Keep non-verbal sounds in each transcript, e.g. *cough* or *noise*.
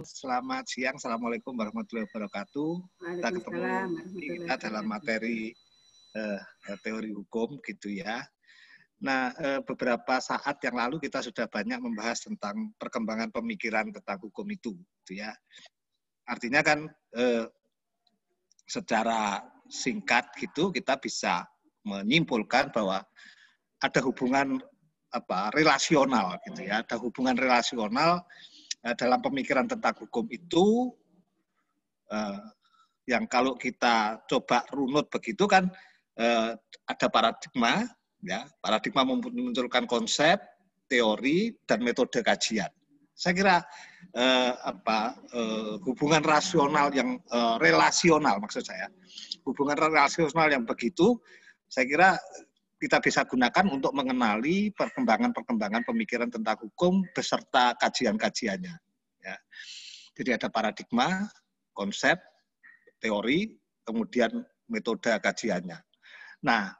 Selamat siang, Assalamualaikum warahmatullahi wabarakatuh. Kita ketemu kita dalam materi uh, teori hukum gitu ya. Nah, uh, beberapa saat yang lalu kita sudah banyak membahas tentang perkembangan pemikiran tentang hukum itu, gitu ya. Artinya kan uh, secara singkat gitu kita bisa menyimpulkan bahwa ada hubungan apa relasional gitu ya, ada hubungan relasional uh, dalam pemikiran tentang hukum itu uh, yang kalau kita coba runut begitu kan uh, ada paradigma ya. Paradigma memunculkan konsep teori dan metode kajian. Saya kira uh, apa uh, hubungan rasional yang uh, relasional maksud saya. Hubungan relasional yang begitu saya kira kita bisa gunakan untuk mengenali perkembangan-perkembangan pemikiran tentang hukum beserta kajian-kajiannya. Ya. Jadi ada paradigma, konsep, teori, kemudian metode kajiannya. Nah,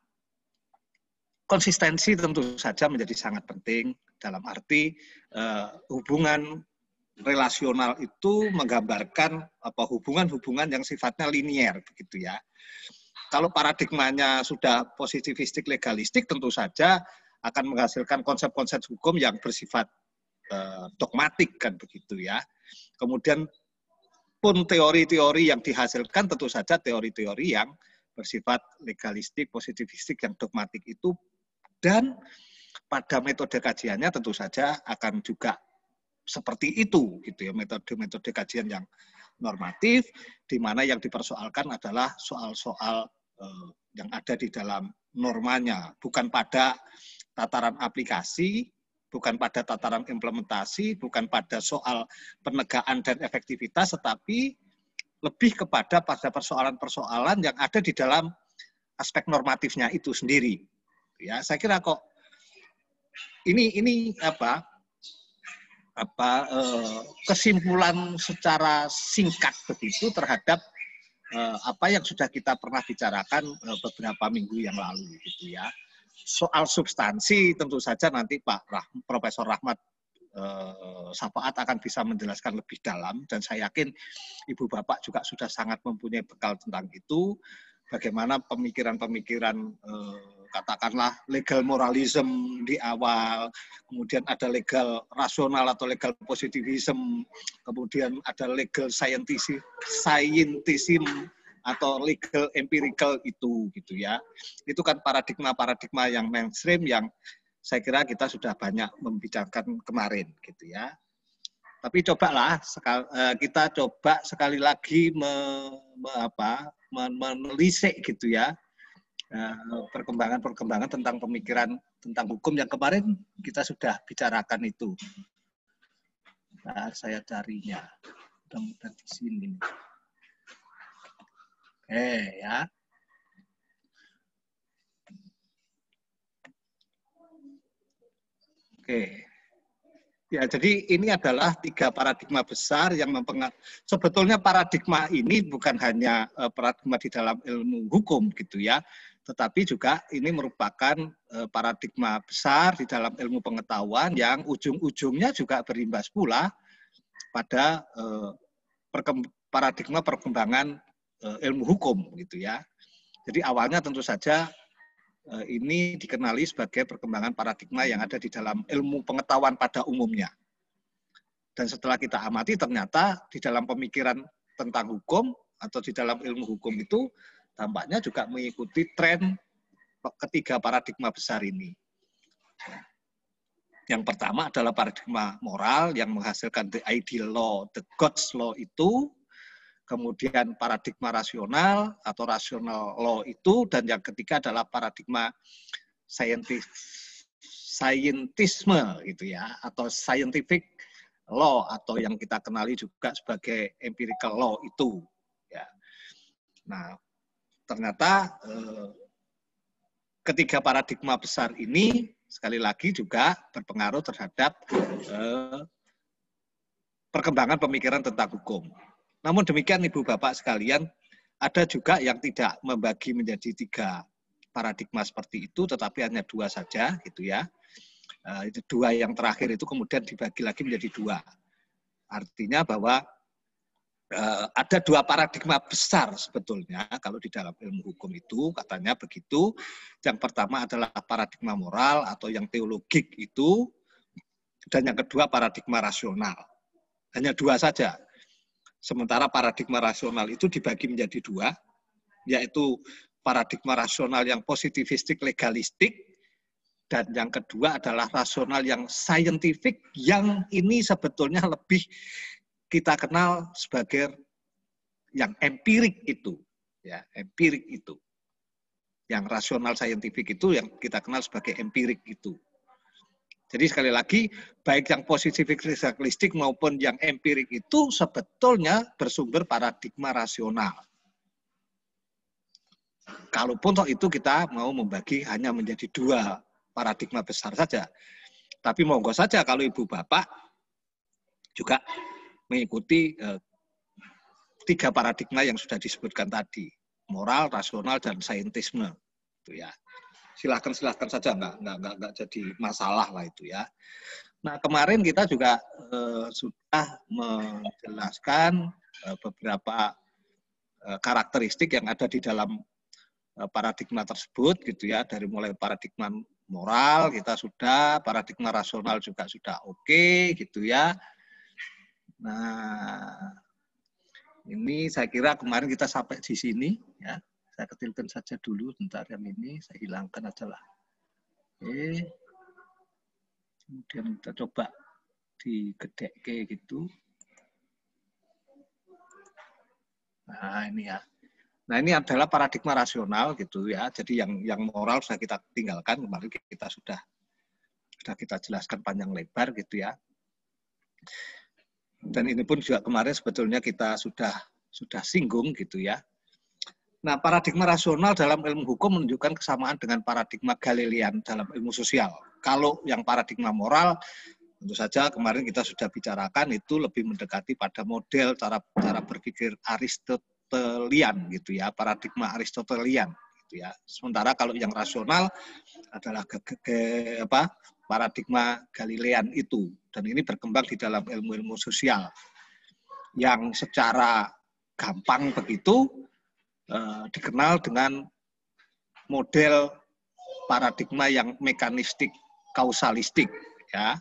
konsistensi tentu saja menjadi sangat penting dalam arti uh, hubungan relasional itu menggambarkan apa hubungan-hubungan yang sifatnya linier begitu ya kalau paradigmanya sudah positivistik legalistik tentu saja akan menghasilkan konsep-konsep hukum yang bersifat eh, dogmatik kan begitu ya. Kemudian pun teori-teori yang dihasilkan tentu saja teori-teori yang bersifat legalistik, positivistik yang dogmatik itu dan pada metode kajiannya tentu saja akan juga seperti itu gitu ya metode-metode kajian yang normatif di mana yang dipersoalkan adalah soal-soal yang ada di dalam normanya, bukan pada tataran aplikasi, bukan pada tataran implementasi, bukan pada soal penegakan dan efektivitas, tetapi lebih kepada pada persoalan-persoalan yang ada di dalam aspek normatifnya itu sendiri. Ya, saya kira kok ini ini apa apa eh, kesimpulan secara singkat begitu terhadap eh, apa yang sudah kita pernah bicarakan eh, beberapa minggu yang lalu gitu ya. Soal substansi tentu saja nanti Pak Rah, Profesor Rahmat eh, Safaat akan bisa menjelaskan lebih dalam dan saya yakin Ibu Bapak juga sudah sangat mempunyai bekal tentang itu bagaimana pemikiran-pemikiran eh, katakanlah legal moralism di awal, kemudian ada legal rasional atau legal positivism, kemudian ada legal scientism, scientism atau legal empirical itu gitu ya. Itu kan paradigma-paradigma yang mainstream yang saya kira kita sudah banyak membicarakan kemarin gitu ya. Tapi cobalah eh, kita coba sekali lagi me, me, apa, menelisik gitu ya Eh, perkembangan-perkembangan tentang pemikiran tentang hukum yang kemarin kita sudah bicarakan itu. Nah, saya carinya. Mudah-mudahan di sini. Oke, ya. Oke. Ya, jadi ini adalah tiga paradigma besar yang mempengaruhi. Sebetulnya paradigma ini bukan hanya uh, paradigma di dalam ilmu hukum gitu ya, tetapi juga ini merupakan uh, paradigma besar di dalam ilmu pengetahuan yang ujung-ujungnya juga berimbas pula pada uh, paradigma perkembangan ilmu hukum gitu ya. Jadi awalnya tentu saja Eh, ini dikenali sebagai perkembangan paradigma yang ada di dalam ilmu pengetahuan pada umumnya. Dan setelah kita amati ternyata di dalam pemikiran tentang hukum atau di dalam ilmu hukum itu tampaknya juga mengikuti tren ketiga paradigma besar ini. Yang pertama adalah paradigma moral yang menghasilkan the ideal law, the God's law itu kemudian paradigma rasional atau rasional law itu, dan yang ketiga adalah paradigma saintif, saintisme gitu ya, atau scientific law atau yang kita kenali juga sebagai empirical law itu. Ya. Nah, ternyata eh, ketiga paradigma besar ini sekali lagi juga berpengaruh terhadap eh, perkembangan pemikiran tentang hukum. Namun demikian Ibu Bapak sekalian, ada juga yang tidak membagi menjadi tiga paradigma seperti itu, tetapi hanya dua saja, gitu ya. Uh, itu dua yang terakhir itu kemudian dibagi lagi menjadi dua. Artinya bahwa uh, ada dua paradigma besar sebetulnya kalau di dalam ilmu hukum itu katanya begitu. Yang pertama adalah paradigma moral atau yang teologik itu dan yang kedua paradigma rasional. Hanya dua saja. Sementara paradigma rasional itu dibagi menjadi dua, yaitu paradigma rasional yang positivistik legalistik dan yang kedua adalah rasional yang saintifik yang ini sebetulnya lebih kita kenal sebagai yang empirik itu ya empirik itu. Yang rasional saintifik itu yang kita kenal sebagai empirik itu jadi sekali lagi baik yang positivistik maupun yang empirik itu sebetulnya bersumber paradigma rasional Kalaupun toh itu kita mau membagi hanya menjadi dua paradigma besar saja. Tapi monggo saja kalau ibu bapak juga mengikuti eh, tiga paradigma yang sudah disebutkan tadi, moral, rasional, dan saintisme. Itu ya. Silahkan silahkan saja nggak nggak nggak, nggak jadi masalah lah itu ya. Nah kemarin kita juga eh, sudah menjelaskan eh, beberapa eh, karakteristik yang ada di dalam Eh, paradigma tersebut gitu ya. Dari mulai paradigma moral kita sudah paradigma rasional juga sudah oke okay, gitu ya. Nah ini saya kira kemarin kita sampai di sini ya saya ketilkan saja dulu bentar yang ini saya hilangkan aja lah oke kemudian kita coba digedek kayak gitu nah ini ya Nah ini adalah paradigma rasional gitu ya. Jadi yang yang moral sudah kita tinggalkan kemarin kita sudah sudah kita jelaskan panjang lebar gitu ya. Dan ini pun juga kemarin sebetulnya kita sudah sudah singgung gitu ya. Nah, paradigma rasional dalam ilmu hukum menunjukkan kesamaan dengan paradigma Galilean dalam ilmu sosial. Kalau yang paradigma moral, tentu saja kemarin kita sudah bicarakan itu lebih mendekati pada model cara cara berpikir Aristotelian gitu ya, paradigma Aristotelian gitu ya. Sementara kalau yang rasional adalah ke, ke, ke apa? paradigma Galilean itu dan ini berkembang di dalam ilmu-ilmu sosial yang secara gampang begitu eh, dikenal dengan model paradigma yang mekanistik kausalistik ya.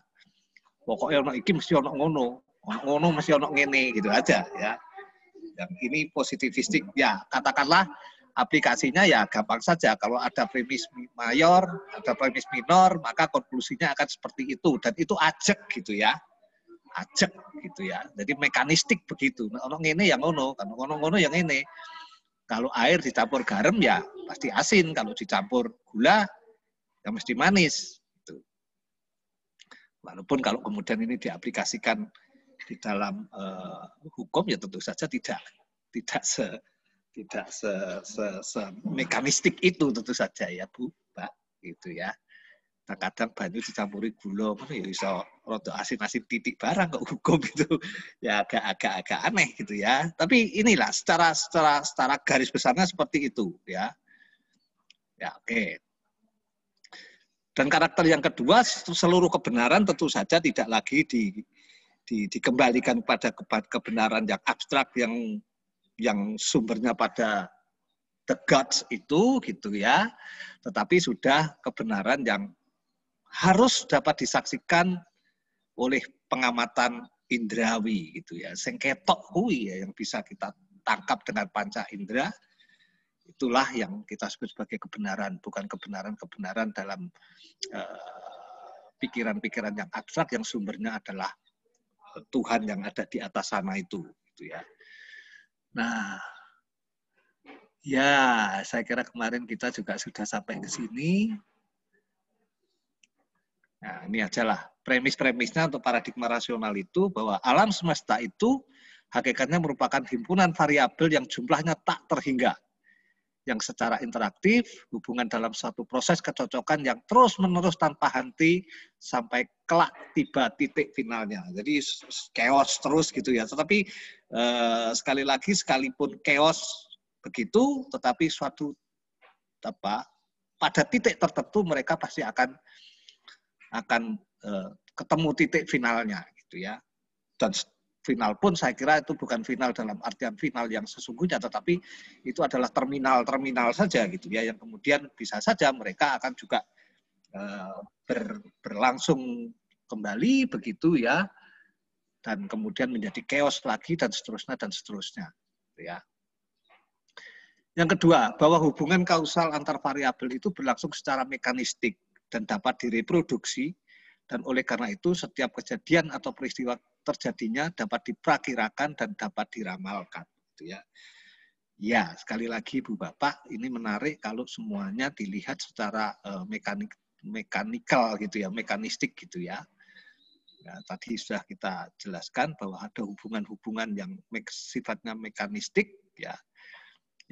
Pokoknya ono iki mesti ono ngono ono ngono mesti ono ngene gitu aja ya. Yang ini positivistik ya katakanlah aplikasinya ya gampang saja. Kalau ada premis mayor ada premis minor maka konklusinya akan seperti itu. Dan itu ajek gitu ya. Ajek gitu ya. Jadi mekanistik begitu. Nah, ono ini yang ono kan. Ono ono yang ini kalau air dicampur garam ya pasti asin kalau dicampur gula ya mesti manis gitu. walaupun kalau kemudian ini diaplikasikan di dalam uh, hukum ya tentu saja tidak tidak se tidak se, se, se mekanistik itu tentu saja ya Bu, Pak, gitu ya. Nah, kadang banyu dicampuri gula, mana ya bisa rada asin-asin titik barang kok hukum itu ya agak-agak agak aneh gitu ya. Tapi inilah secara secara secara garis besarnya seperti itu ya. Ya oke. Dan karakter yang kedua, seluruh kebenaran tentu saja tidak lagi di di, dikembalikan pada kebenaran yang abstrak yang yang sumbernya pada the gods itu gitu ya tetapi sudah kebenaran yang harus dapat disaksikan oleh pengamatan indrawi gitu ya sengketok kui ya yang bisa kita tangkap dengan panca indera itulah yang kita sebut sebagai kebenaran bukan kebenaran-kebenaran dalam eh, pikiran-pikiran uh, yang abstrak yang sumbernya adalah Tuhan yang ada di atas sana itu gitu ya. Nah, ya saya kira kemarin kita juga sudah sampai ke sini. Nah, ini ajalah premis-premisnya untuk paradigma rasional itu bahwa alam semesta itu hakikatnya merupakan himpunan variabel yang jumlahnya tak terhingga yang secara interaktif, hubungan dalam satu proses kecocokan yang terus-menerus tanpa henti sampai kelak tiba titik finalnya. Jadi chaos terus gitu ya. Tetapi eh, sekali lagi sekalipun chaos begitu, tetapi suatu apa pada titik tertentu mereka pasti akan akan eh, ketemu titik finalnya gitu ya. Dan final pun saya kira itu bukan final dalam artian final yang sesungguhnya, tetapi itu adalah terminal-terminal saja gitu ya, yang kemudian bisa saja mereka akan juga uh, ber, berlangsung kembali begitu ya, dan kemudian menjadi chaos lagi dan seterusnya dan seterusnya, gitu ya. Yang kedua, bahwa hubungan kausal antar variabel itu berlangsung secara mekanistik dan dapat direproduksi dan oleh karena itu setiap kejadian atau peristiwa terjadinya dapat diperkirakan dan dapat diramalkan gitu ya. Ya, sekali lagi Bu Bapak, ini menarik kalau semuanya dilihat secara uh, mekanik mekanikal gitu ya, mekanistik gitu ya. ya. Tadi sudah kita jelaskan bahwa ada hubungan-hubungan yang sifatnya mekanistik ya,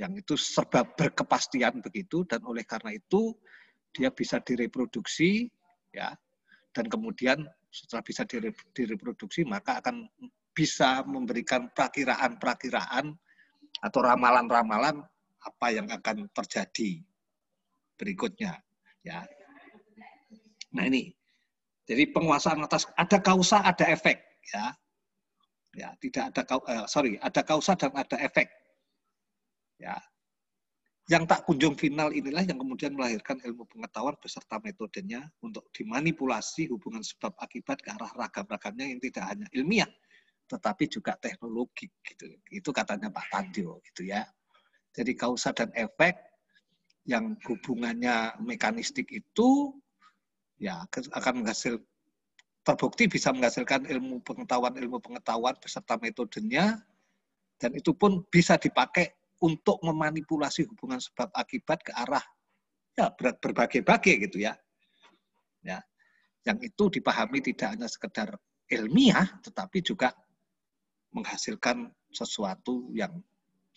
yang itu serba berkepastian begitu dan oleh karena itu dia bisa direproduksi ya dan kemudian setelah bisa direproduksi maka akan bisa memberikan perakiraan-perakiraan atau ramalan-ramalan apa yang akan terjadi berikutnya ya. Nah ini jadi penguasaan atas ada kausa ada efek ya. Ya, tidak ada uh, sorry, ada kausa dan ada efek. Ya, yang tak kunjung final inilah yang kemudian melahirkan ilmu pengetahuan beserta metodenya untuk dimanipulasi hubungan sebab akibat ke arah ragam-ragamnya yang tidak hanya ilmiah, tetapi juga teknologi. Gitu. Itu katanya Pak Tandio. Gitu ya. Jadi kausa dan efek yang hubungannya mekanistik itu ya akan menghasil terbukti bisa menghasilkan ilmu pengetahuan ilmu pengetahuan beserta metodenya dan itu pun bisa dipakai untuk memanipulasi hubungan sebab akibat ke arah ya berbagai-bagai gitu ya. Ya. Yang itu dipahami tidak hanya sekedar ilmiah tetapi juga menghasilkan sesuatu yang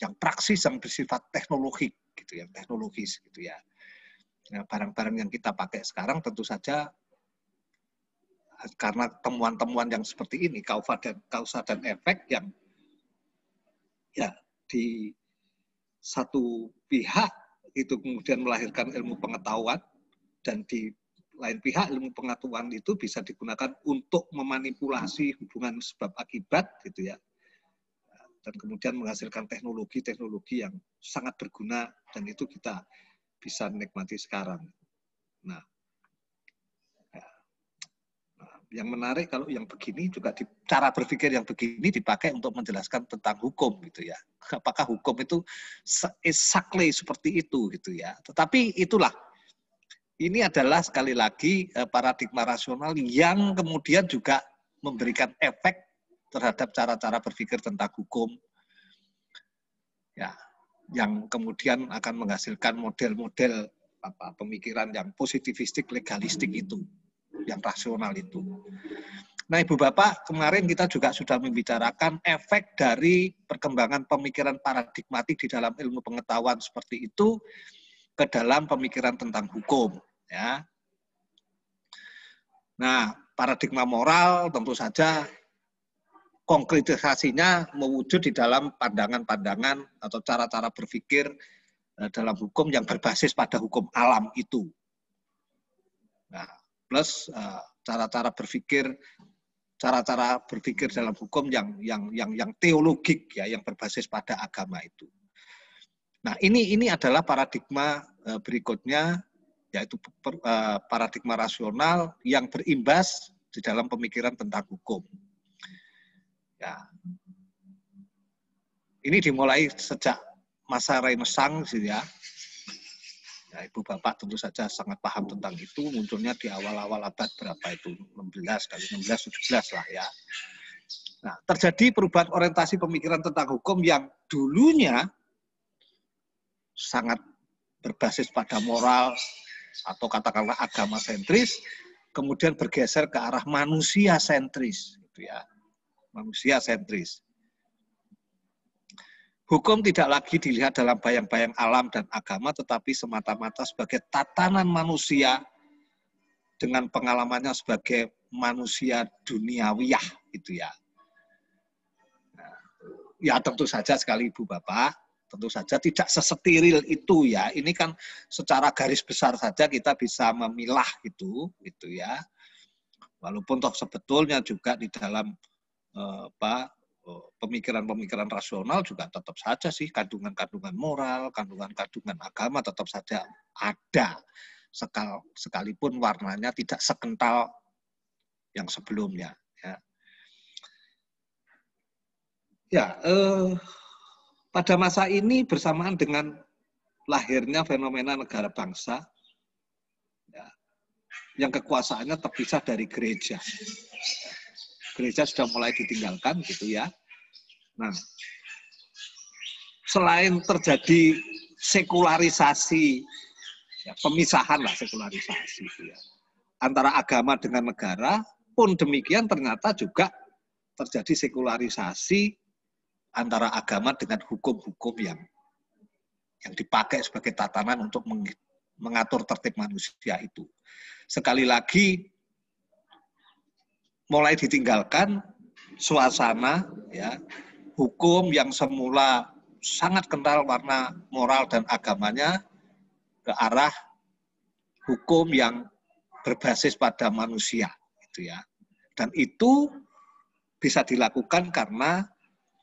yang praksis yang bersifat teknologi gitu ya, teknologis gitu ya. Nah, barang-barang yang kita pakai sekarang tentu saja karena temuan-temuan yang seperti ini kausa dan kausa dan efek yang ya di satu pihak itu kemudian melahirkan ilmu pengetahuan dan di lain pihak ilmu pengetahuan itu bisa digunakan untuk memanipulasi hubungan sebab akibat gitu ya dan kemudian menghasilkan teknologi-teknologi yang sangat berguna dan itu kita bisa nikmati sekarang. Nah, yang menarik kalau yang begini juga di, cara berpikir yang begini dipakai untuk menjelaskan tentang hukum gitu ya. Apakah hukum itu exactly seperti itu gitu ya. Tetapi itulah ini adalah sekali lagi eh, paradigma rasional yang kemudian juga memberikan efek terhadap cara-cara berpikir tentang hukum. Ya, yang kemudian akan menghasilkan model-model apa pemikiran yang positivistik legalistik itu yang rasional itu. Nah, Ibu Bapak, kemarin kita juga sudah membicarakan efek dari perkembangan pemikiran paradigmatik di dalam ilmu pengetahuan seperti itu ke dalam pemikiran tentang hukum, ya. Nah, paradigma moral tentu saja konkretisasinya mewujud di dalam pandangan-pandangan atau cara-cara berpikir eh, dalam hukum yang berbasis pada hukum alam itu. Nah, plus eh, cara-cara uh, berpikir cara-cara berpikir dalam hukum yang yang yang yang teologik ya yang berbasis pada agama itu. Nah, ini ini adalah paradigma uh, berikutnya yaitu uh, paradigma rasional yang berimbas di dalam pemikiran tentang hukum. Ya. Ini dimulai sejak masa Renaissance ya, Ya, Ibu Bapak tentu saja sangat paham tentang itu, munculnya di awal-awal abad berapa itu, 16 kali 16, 17 lah ya. Nah, terjadi perubahan orientasi pemikiran tentang hukum yang dulunya sangat berbasis pada moral atau katakanlah agama sentris, kemudian bergeser ke arah manusia sentris, gitu ya, manusia sentris. Hukum tidak lagi dilihat dalam bayang-bayang alam dan agama, tetapi semata-mata sebagai tatanan manusia dengan pengalamannya sebagai manusia duniawiyah, itu ya. Nah, ya tentu saja sekali Ibu Bapak, tentu saja tidak sesetiril itu ya. Ini kan secara garis besar saja kita bisa memilah itu, itu ya. Walaupun toh sebetulnya juga di dalam eh, apa pemikiran-pemikiran rasional juga tetap saja sih kandungan-kandungan moral, kandungan-kandungan agama tetap saja ada sekal, sekalipun warnanya tidak sekental yang sebelumnya. Ya, ya eh, pada masa ini bersamaan dengan lahirnya fenomena negara bangsa, ya, yang kekuasaannya terpisah dari gereja. Gereja sudah mulai ditinggalkan, gitu ya. Nah, selain terjadi sekularisasi, ya, pemisahan lah sekularisasi, gitu ya, antara agama dengan negara, pun demikian ternyata juga terjadi sekularisasi antara agama dengan hukum-hukum yang yang dipakai sebagai tatanan untuk mengatur tertib manusia itu. Sekali lagi mulai ditinggalkan suasana ya hukum yang semula sangat kental warna moral dan agamanya ke arah hukum yang berbasis pada manusia itu ya. Dan itu bisa dilakukan karena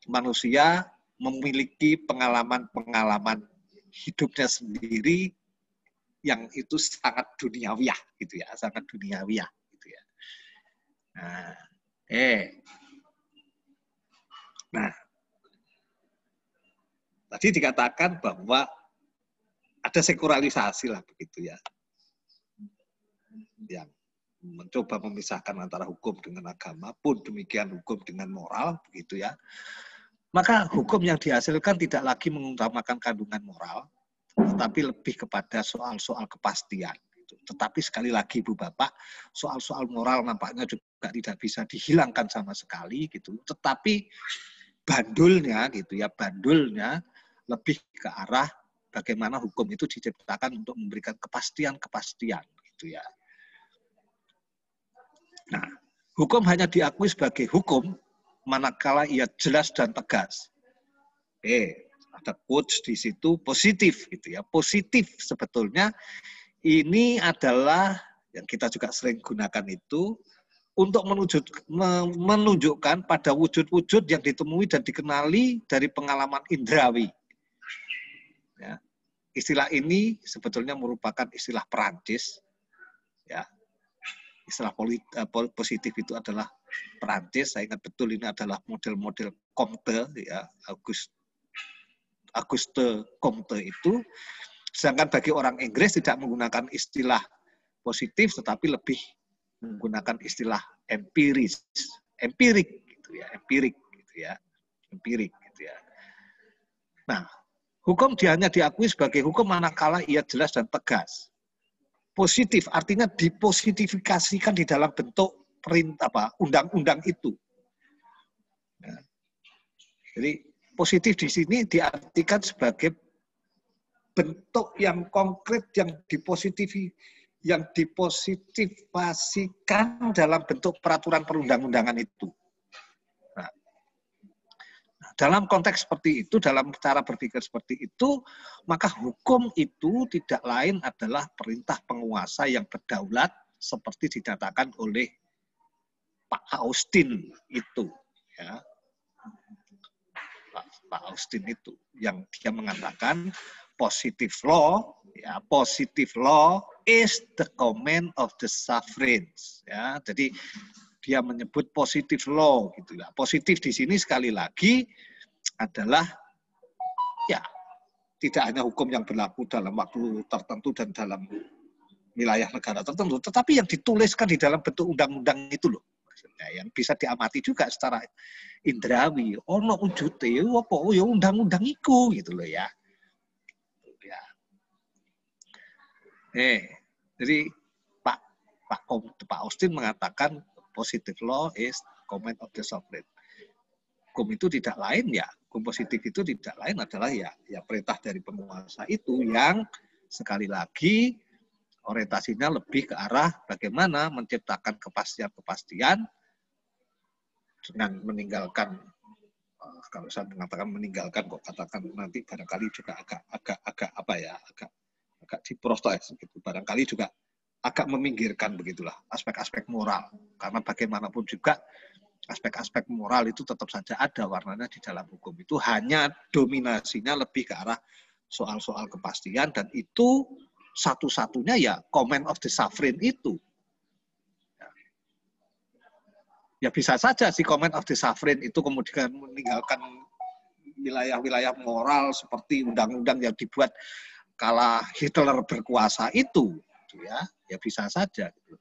manusia memiliki pengalaman-pengalaman hidupnya sendiri yang itu sangat duniawiah gitu ya, sangat duniawiah gitu. Nah, eh. Nah, tadi dikatakan bahwa ada sekuralisasi lah begitu ya. Yang mencoba memisahkan antara hukum dengan agama pun demikian hukum dengan moral begitu ya maka hukum yang dihasilkan tidak lagi mengutamakan kandungan moral, tetapi lebih kepada soal-soal kepastian. Tetapi sekali lagi Ibu Bapak, soal-soal moral nampaknya juga tidak bisa dihilangkan sama sekali gitu. Tetapi bandulnya gitu ya, bandulnya lebih ke arah bagaimana hukum itu diciptakan untuk memberikan kepastian-kepastian gitu ya. Nah, hukum hanya diakui sebagai hukum manakala ia jelas dan tegas. Eh, ada quotes di situ positif gitu ya. Positif sebetulnya ini adalah yang kita juga sering gunakan itu untuk menunjuk, menunjukkan pada wujud-wujud yang ditemui dan dikenali dari pengalaman indrawi. Ya. Istilah ini sebetulnya merupakan istilah Perancis. Ya. Istilah eh, positif itu adalah Perancis, saya ingat betul ini adalah model-model Comte, ya, Auguste, Auguste Comte itu. Sedangkan bagi orang Inggris tidak menggunakan istilah positif, tetapi lebih menggunakan istilah empiris, empirik, gitu ya, empirik, gitu ya, empirik, gitu ya. Nah, hukum dia hanya diakui sebagai hukum manakala ia jelas dan tegas. Positif artinya dipositifikasikan di dalam bentuk perintah apa undang-undang itu. Ya. Jadi positif di sini diartikan sebagai bentuk yang konkret yang dipositifi yang dipositifasikan dalam bentuk peraturan perundang-undangan itu. Nah, dalam konteks seperti itu, dalam cara berpikir seperti itu, maka hukum itu tidak lain adalah perintah penguasa yang berdaulat seperti didatakan oleh Pak Austin itu ya Pak Austin itu yang dia mengatakan positive law ya positive law is the command of the sovereigns ya jadi dia menyebut positive law gitu ya positif di sini sekali lagi adalah ya tidak hanya hukum yang berlaku dalam waktu tertentu dan dalam wilayah negara tertentu tetapi yang dituliskan di dalam bentuk undang-undang itu loh ya, yang bisa diamati juga secara indrawi. Ono ujute apa oh ya undang-undang iku gitu loh. Ya. Eh, jadi Pak Pak Pak Austin mengatakan positive law is command of the sovereign. Hukum itu tidak lain ya, hukum positif itu tidak lain adalah ya ya perintah dari penguasa itu yang sekali lagi orientasinya lebih ke arah bagaimana menciptakan kepastian-kepastian dengan meninggalkan uh, kalau saya mengatakan meninggalkan kok katakan nanti barangkali juga agak agak agak apa ya agak agak diprotes gitu. Barangkali juga agak meminggirkan begitulah aspek-aspek moral. Karena bagaimanapun juga aspek-aspek moral itu tetap saja ada warnanya di dalam hukum. Itu hanya dominasinya lebih ke arah soal-soal kepastian dan itu satu-satunya ya comment of the sovereign itu. Ya. ya bisa saja si comment of the sovereign itu kemudian meninggalkan wilayah-wilayah moral seperti undang-undang yang dibuat kala Hitler berkuasa itu gitu ya ya bisa saja gitu.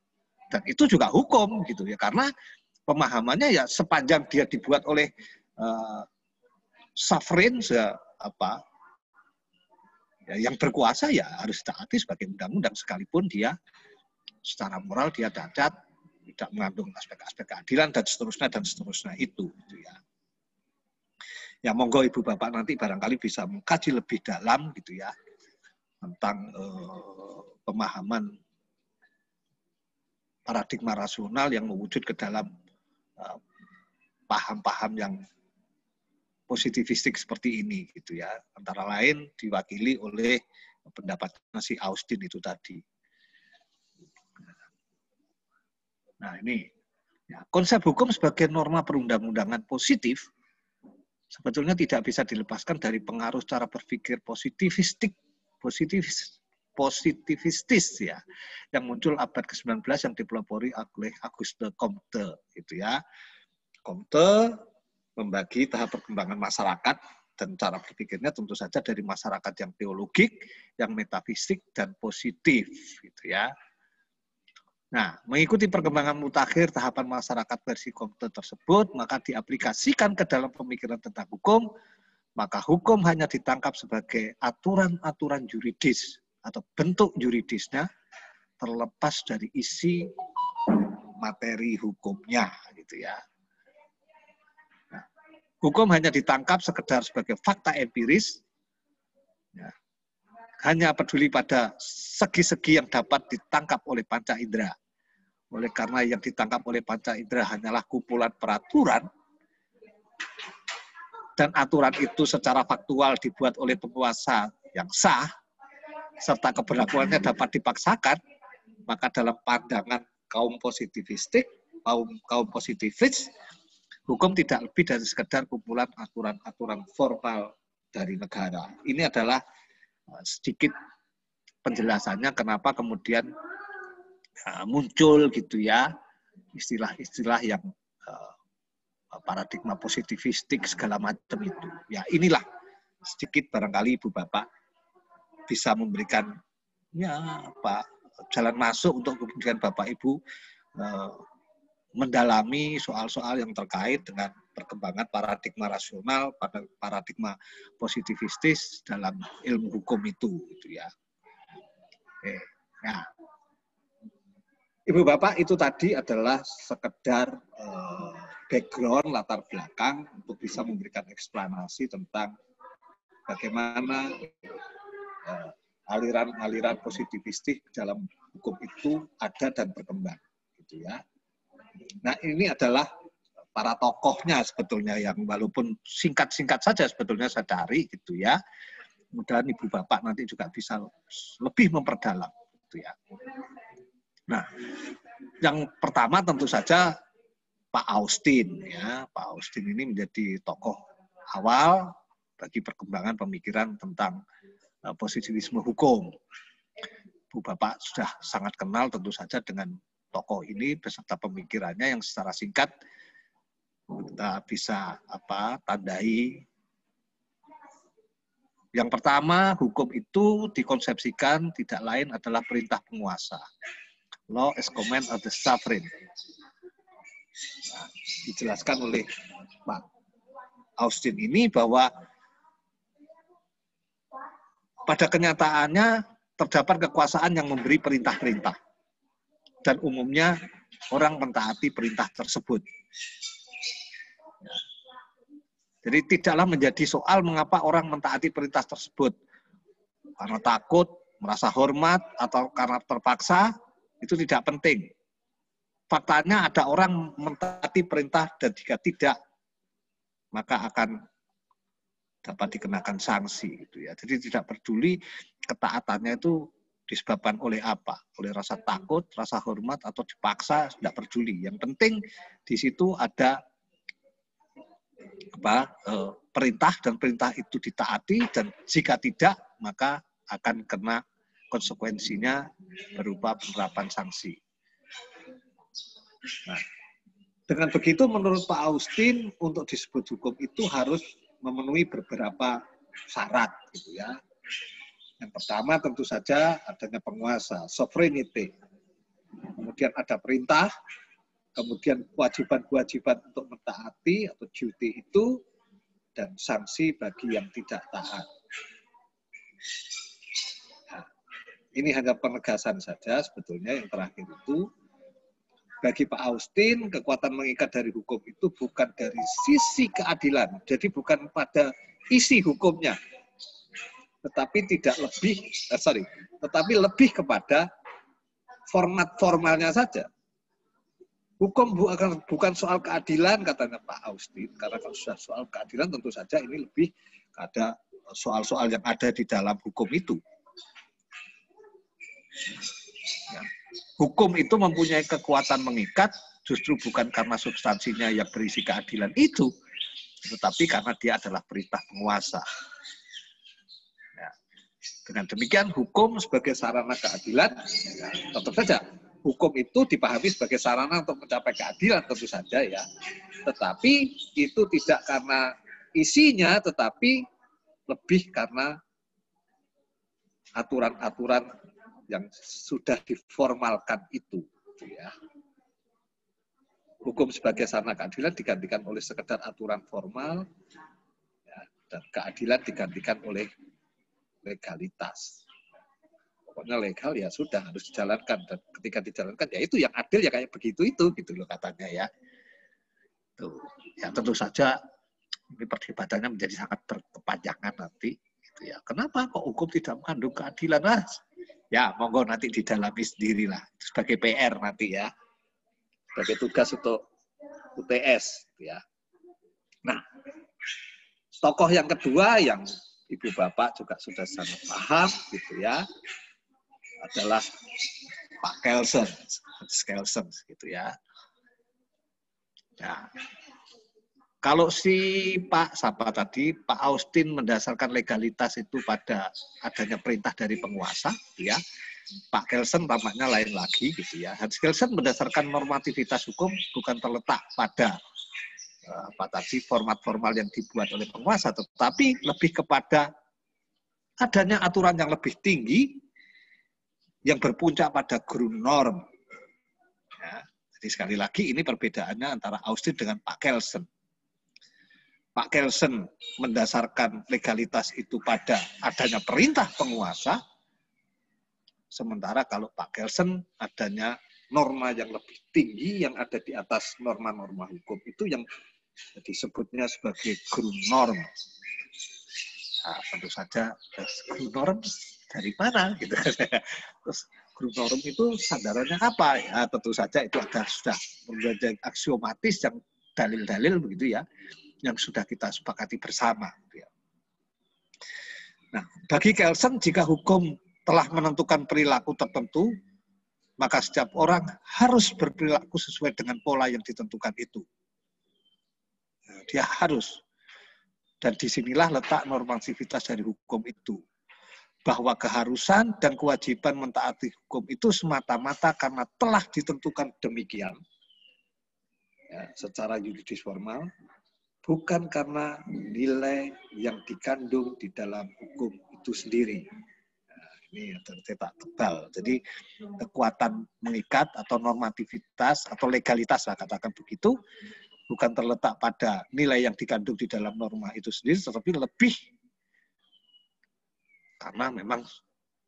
dan itu juga hukum gitu ya karena pemahamannya ya sepanjang dia dibuat oleh uh, sovereign se apa ya, yang berkuasa ya harus taati sebagai undang-undang sekalipun dia secara moral dia dadat tidak mengandung aspek-aspek keadilan dan seterusnya dan seterusnya itu gitu ya. Ya monggo ibu bapak nanti barangkali bisa mengkaji lebih dalam gitu ya tentang uh, pemahaman paradigma rasional yang mewujud ke dalam Eh, paham-paham yang positivistik seperti ini gitu ya. Antara lain diwakili oleh pendapat si Austin itu tadi. Nah ini ya, konsep hukum sebagai norma perundang-undangan positif sebetulnya tidak bisa dilepaskan dari pengaruh cara berpikir positivistik positifis positivistis ya yang muncul abad ke-19 yang dipelopori oleh Auguste Comte itu ya. Comte membagi tahap perkembangan masyarakat dan cara berpikirnya tentu saja dari masyarakat yang teologik, yang metafisik dan positif gitu ya. Nah, mengikuti perkembangan mutakhir tahapan masyarakat versi Comte tersebut, maka diaplikasikan ke dalam pemikiran tentang hukum, maka hukum hanya ditangkap sebagai aturan-aturan juridis atau bentuk yuridisnya terlepas dari isi materi hukumnya gitu ya. Nah, hukum hanya ditangkap sekedar sebagai fakta empiris, ya. hanya peduli pada segi-segi yang dapat ditangkap oleh panca indera. Oleh karena yang ditangkap oleh panca indera hanyalah kumpulan peraturan, dan aturan itu secara faktual dibuat oleh penguasa yang sah, serta keberlakuannya dapat dipaksakan, maka dalam pandangan kaum positivistik, kaum kaum positivis, hukum tidak lebih dari sekedar kumpulan aturan-aturan formal dari negara. Ini adalah eh, sedikit penjelasannya kenapa kemudian uh, muncul gitu ya istilah-istilah yang uh, paradigma positivistik segala macam itu. Ya inilah sedikit barangkali Ibu Bapak bisa memberikan ya apa jalan masuk untuk kemudian Bapak Ibu eh, mendalami soal-soal yang terkait dengan perkembangan paradigma rasional, pada paradigma positivistis dalam ilmu hukum itu, gitu ya. Oke, nah, Ibu Bapak itu tadi adalah sekedar eh, background latar belakang untuk bisa memberikan eksplanasi tentang bagaimana Eh, aliran-aliran positivistik dalam hukum itu ada dan berkembang gitu ya. Nah, ini adalah para tokohnya sebetulnya yang walaupun singkat-singkat saja sebetulnya saya cari gitu ya. Mudah-mudahan Ibu Bapak nanti juga bisa lebih memperdalam gitu ya. Nah, yang pertama tentu saja Pak Austin ya. Pak Austin ini menjadi tokoh awal bagi perkembangan pemikiran tentang Eh, positivisme hukum. Bu Bapak sudah sangat kenal tentu saja dengan tokoh ini beserta pemikirannya yang secara singkat kita bisa apa tandai. Yang pertama, hukum itu dikonsepsikan tidak lain adalah perintah penguasa. Law is command of the sovereign. Nah, dijelaskan oleh Pak Austin ini bahwa pada kenyataannya terdapat kekuasaan yang memberi perintah-perintah. Dan umumnya orang mentaati perintah tersebut. Jadi tidaklah menjadi soal mengapa orang mentaati perintah tersebut. Karena takut, merasa hormat, atau karena terpaksa, itu tidak penting. Faktanya ada orang mentaati perintah dan jika tidak, maka akan dapat dikenakan sanksi gitu ya. Jadi tidak peduli ketaatannya itu disebabkan oleh apa? Oleh rasa takut, rasa hormat atau dipaksa, tidak peduli. Yang penting di situ ada apa eh, perintah dan perintah itu ditaati dan jika tidak maka akan kena konsekuensinya berupa penerapan sanksi. Nah, dengan begitu menurut Pak Austin untuk disebut hukum itu harus memenuhi beberapa syarat gitu ya. Yang pertama tentu saja adanya penguasa, sovereignty. Kemudian ada perintah, kemudian kewajiban-kewajiban untuk mentaati atau duty itu, dan sanksi bagi yang tidak taat. Nah, ini hanya penegasan saja sebetulnya yang terakhir itu. Bagi Pak Austin, kekuatan mengikat dari hukum itu bukan dari sisi keadilan. Jadi bukan pada isi hukumnya. Tetapi tidak lebih, eh, sorry, tetapi lebih kepada format formalnya saja. Hukum bukan bukan soal keadilan katanya Pak Austin, karena kalau sudah soal keadilan tentu saja ini lebih ada soal-soal yang ada di dalam hukum itu. Ya. Hukum itu mempunyai kekuatan mengikat justru bukan karena substansinya yang berisi keadilan itu, tetapi karena dia adalah perintah penguasa. Ya. Dengan demikian hukum sebagai sarana keadilan, ya, tentu saja hukum itu dipahami sebagai sarana untuk mencapai keadilan tentu saja ya. Tetapi itu tidak karena isinya, tetapi lebih karena aturan-aturan yang sudah diformalkan itu. Ya. Hukum sebagai sarana keadilan digantikan oleh sekedar aturan formal, ya, dan keadilan digantikan oleh legalitas pokoknya legal ya sudah harus dijalankan dan ketika dijalankan ya itu yang adil ya kayak begitu itu gitu loh katanya ya. Tuh, ya tentu saja ini perdebatannya menjadi sangat berkepanjangan nanti gitu ya. Kenapa kok hukum tidak mengandung keadilan mas? Ya monggo nanti didalami sendirilah sebagai PR nanti ya. Sebagai tugas untuk UTS ya. Nah, tokoh yang kedua yang ibu bapak juga sudah sangat paham gitu ya adalah Pak Kelsen, Kelsen gitu ya. Ya. Kalau si Pak siapa tadi, Pak Austin mendasarkan legalitas itu pada adanya perintah dari penguasa, ya. Pak Kelsen tampaknya lain lagi gitu ya. Hans Kelsen mendasarkan normativitas hukum bukan terletak pada eh, apa tadi format-formal yang dibuat oleh penguasa, tetapi lebih kepada adanya aturan yang lebih tinggi yang berpuncak pada ground norm. Ya, jadi sekali lagi ini perbedaannya antara Austin dengan Pak Kelsen. Pak Kelsen mendasarkan legalitas itu pada adanya perintah penguasa, sementara kalau Pak Kelsen adanya norma yang lebih tinggi yang ada di atas norma-norma hukum itu yang disebutnya sebagai ground norm. Nah, tentu saja ground norm dari mana gitu. *laughs* Terus grup norm itu sandarannya apa? Ya tentu saja itu ada sudah menjadi aksiomatis yang dalil-dalil begitu ya, yang sudah kita sepakati bersama. Gitu ya. Nah, bagi Kelsen jika hukum telah menentukan perilaku tertentu, maka setiap orang harus berperilaku sesuai dengan pola yang ditentukan itu. Nah, dia harus. Dan di sinilah letak normativitas dari hukum itu bahwa keharusan dan kewajiban mentaati hukum itu semata-mata karena telah ditentukan demikian ya, secara yuridis formal, bukan karena nilai yang dikandung di dalam hukum itu sendiri. Nah, ini tercetak tebal. Jadi kekuatan mengikat atau normativitas atau legalitas lah katakan begitu, bukan terletak pada nilai yang dikandung di dalam norma itu sendiri, tetapi lebih karena memang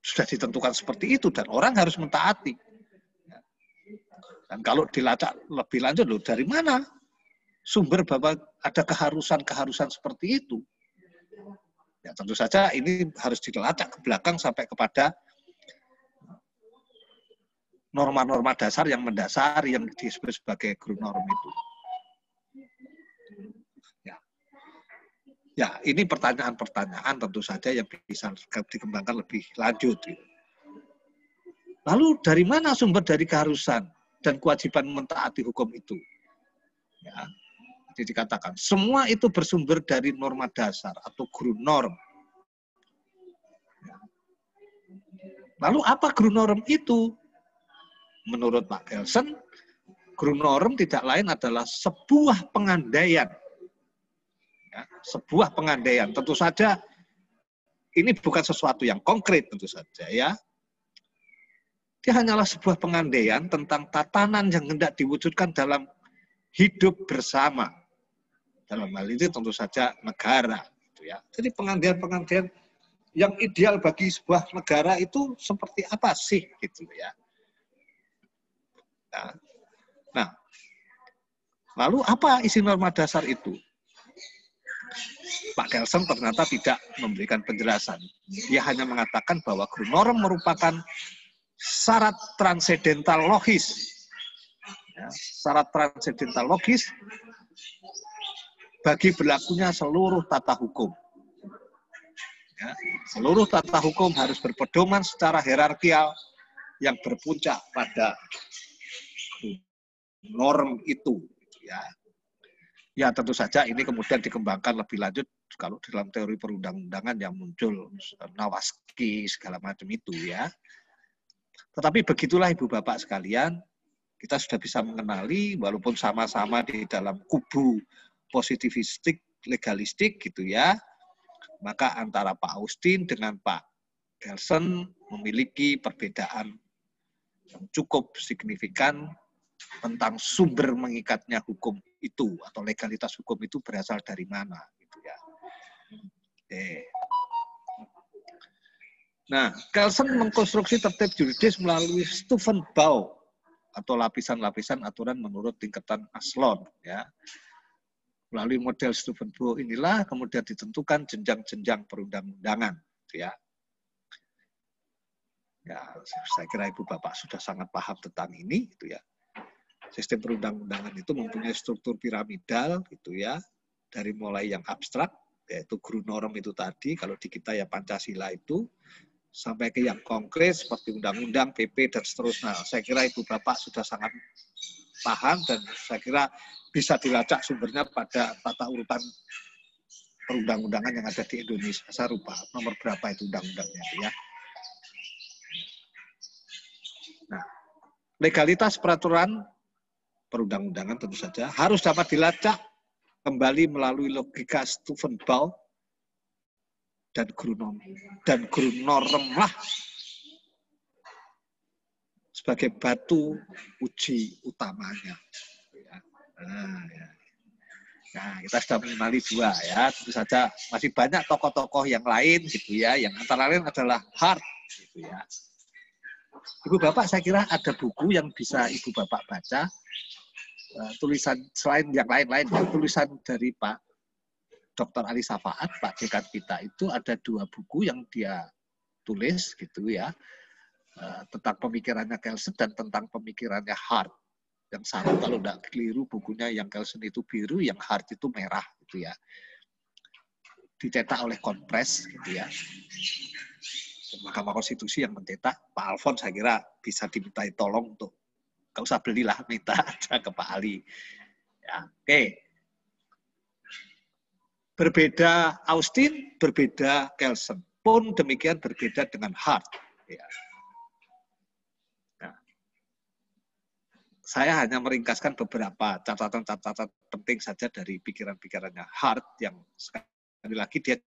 sudah ditentukan seperti itu dan orang harus mentaati. Dan kalau dilacak lebih lanjut, loh dari mana sumber bahwa ada keharusan-keharusan seperti itu? Ya tentu saja ini harus dilacak ke belakang sampai kepada norma-norma dasar yang mendasari yang disebut sebagai guru norm itu. Ya, ini pertanyaan-pertanyaan tentu saja yang bisa dikembangkan lebih lanjut. Lalu dari mana sumber dari keharusan dan kewajiban mentaati hukum itu? Ya. Dikatakan semua itu bersumber dari norma dasar atau guru norm. Lalu apa guru norm itu? Menurut Pak Kelsen, guru norm tidak lain adalah sebuah pengandaian. Ya, sebuah pengandaian. Tentu saja ini bukan sesuatu yang konkret tentu saja ya. Dia hanyalah sebuah pengandaian tentang tatanan yang hendak diwujudkan dalam hidup bersama. Dalam hal ini tentu saja negara. Gitu ya. Jadi pengandaian-pengandaian yang ideal bagi sebuah negara itu seperti apa sih gitu ya. Nah, nah lalu apa isi norma dasar itu? Pak Kelsen ternyata tidak memberikan penjelasan. Dia hanya mengatakan bahwa norm merupakan syarat transedental logis. Ya, syarat transedental logis bagi berlakunya seluruh tata hukum. Ya, seluruh tata hukum harus berpedoman secara hierarkial yang berpuncak pada norm itu. Ya, ya tentu saja ini kemudian dikembangkan lebih lanjut kalau dalam teori perundang-undangan yang muncul Nawaski segala macam itu ya. Tetapi begitulah Ibu Bapak sekalian, kita sudah bisa mengenali walaupun sama-sama di dalam kubu positivistik legalistik gitu ya, maka antara Pak Austin dengan Pak Gelsen memiliki perbedaan yang cukup signifikan tentang sumber mengikatnya hukum itu atau legalitas hukum itu berasal dari mana gitu ya. Oke. Nah, Kelsen mengkonstruksi tertib juridis melalui Stephen Bau atau lapisan-lapisan aturan menurut tingkatan aslon ya. Melalui model Stephen Bau inilah kemudian ditentukan jenjang-jenjang perundang-undangan ya. Ya, saya kira Ibu Bapak sudah sangat paham tentang ini gitu ya. Sistem perundang-undangan itu mempunyai struktur piramidal gitu ya. Dari mulai yang abstrak yaitu guru norm itu tadi kalau di kita ya Pancasila itu sampai ke yang konkret seperti undang-undang, PP, dan seterusnya. Saya kira Ibu Bapak sudah sangat paham dan saya kira bisa dilacak sumbernya pada tata urutan perundang-undangan yang ada di Indonesia. Saya lupa nomor berapa itu undang-undangnya ya. Nah, legalitas peraturan perundang-undangan tentu saja harus dapat dilacak kembali melalui logika Stephen Ball dan guru dan lah sebagai batu uji utamanya. Nah, ya. nah, kita sudah mengenali dua ya. Tentu saja masih banyak tokoh-tokoh yang lain gitu ya. Yang antara lain adalah Hart gitu ya. Ibu Bapak saya kira ada buku yang bisa Ibu Bapak baca uh, tulisan selain yang lain-lain ya, tulisan dari Pak Dr. Ali Safaat, Pak dekan kita itu ada dua buku yang dia tulis gitu ya eh, tentang pemikirannya Kelsen dan tentang pemikirannya Hart. Yang satu kalau tidak keliru bukunya yang Kelsen itu biru, yang Hart itu merah gitu ya. Dicetak oleh Konpres gitu ya. Mahkamah Konstitusi yang mencetak, Pak Alfon saya kira bisa dimintai tolong untuk nggak usah belilah minta *laughs* aja ke Pak Ali. Ya, oke. Okay Berbeda Austin, berbeda Kelsen. Pun demikian berbeda dengan Hart. Ya. Nah, saya hanya meringkaskan beberapa catatan-catatan penting saja dari pikiran-pikirannya Hart yang sekali lagi dia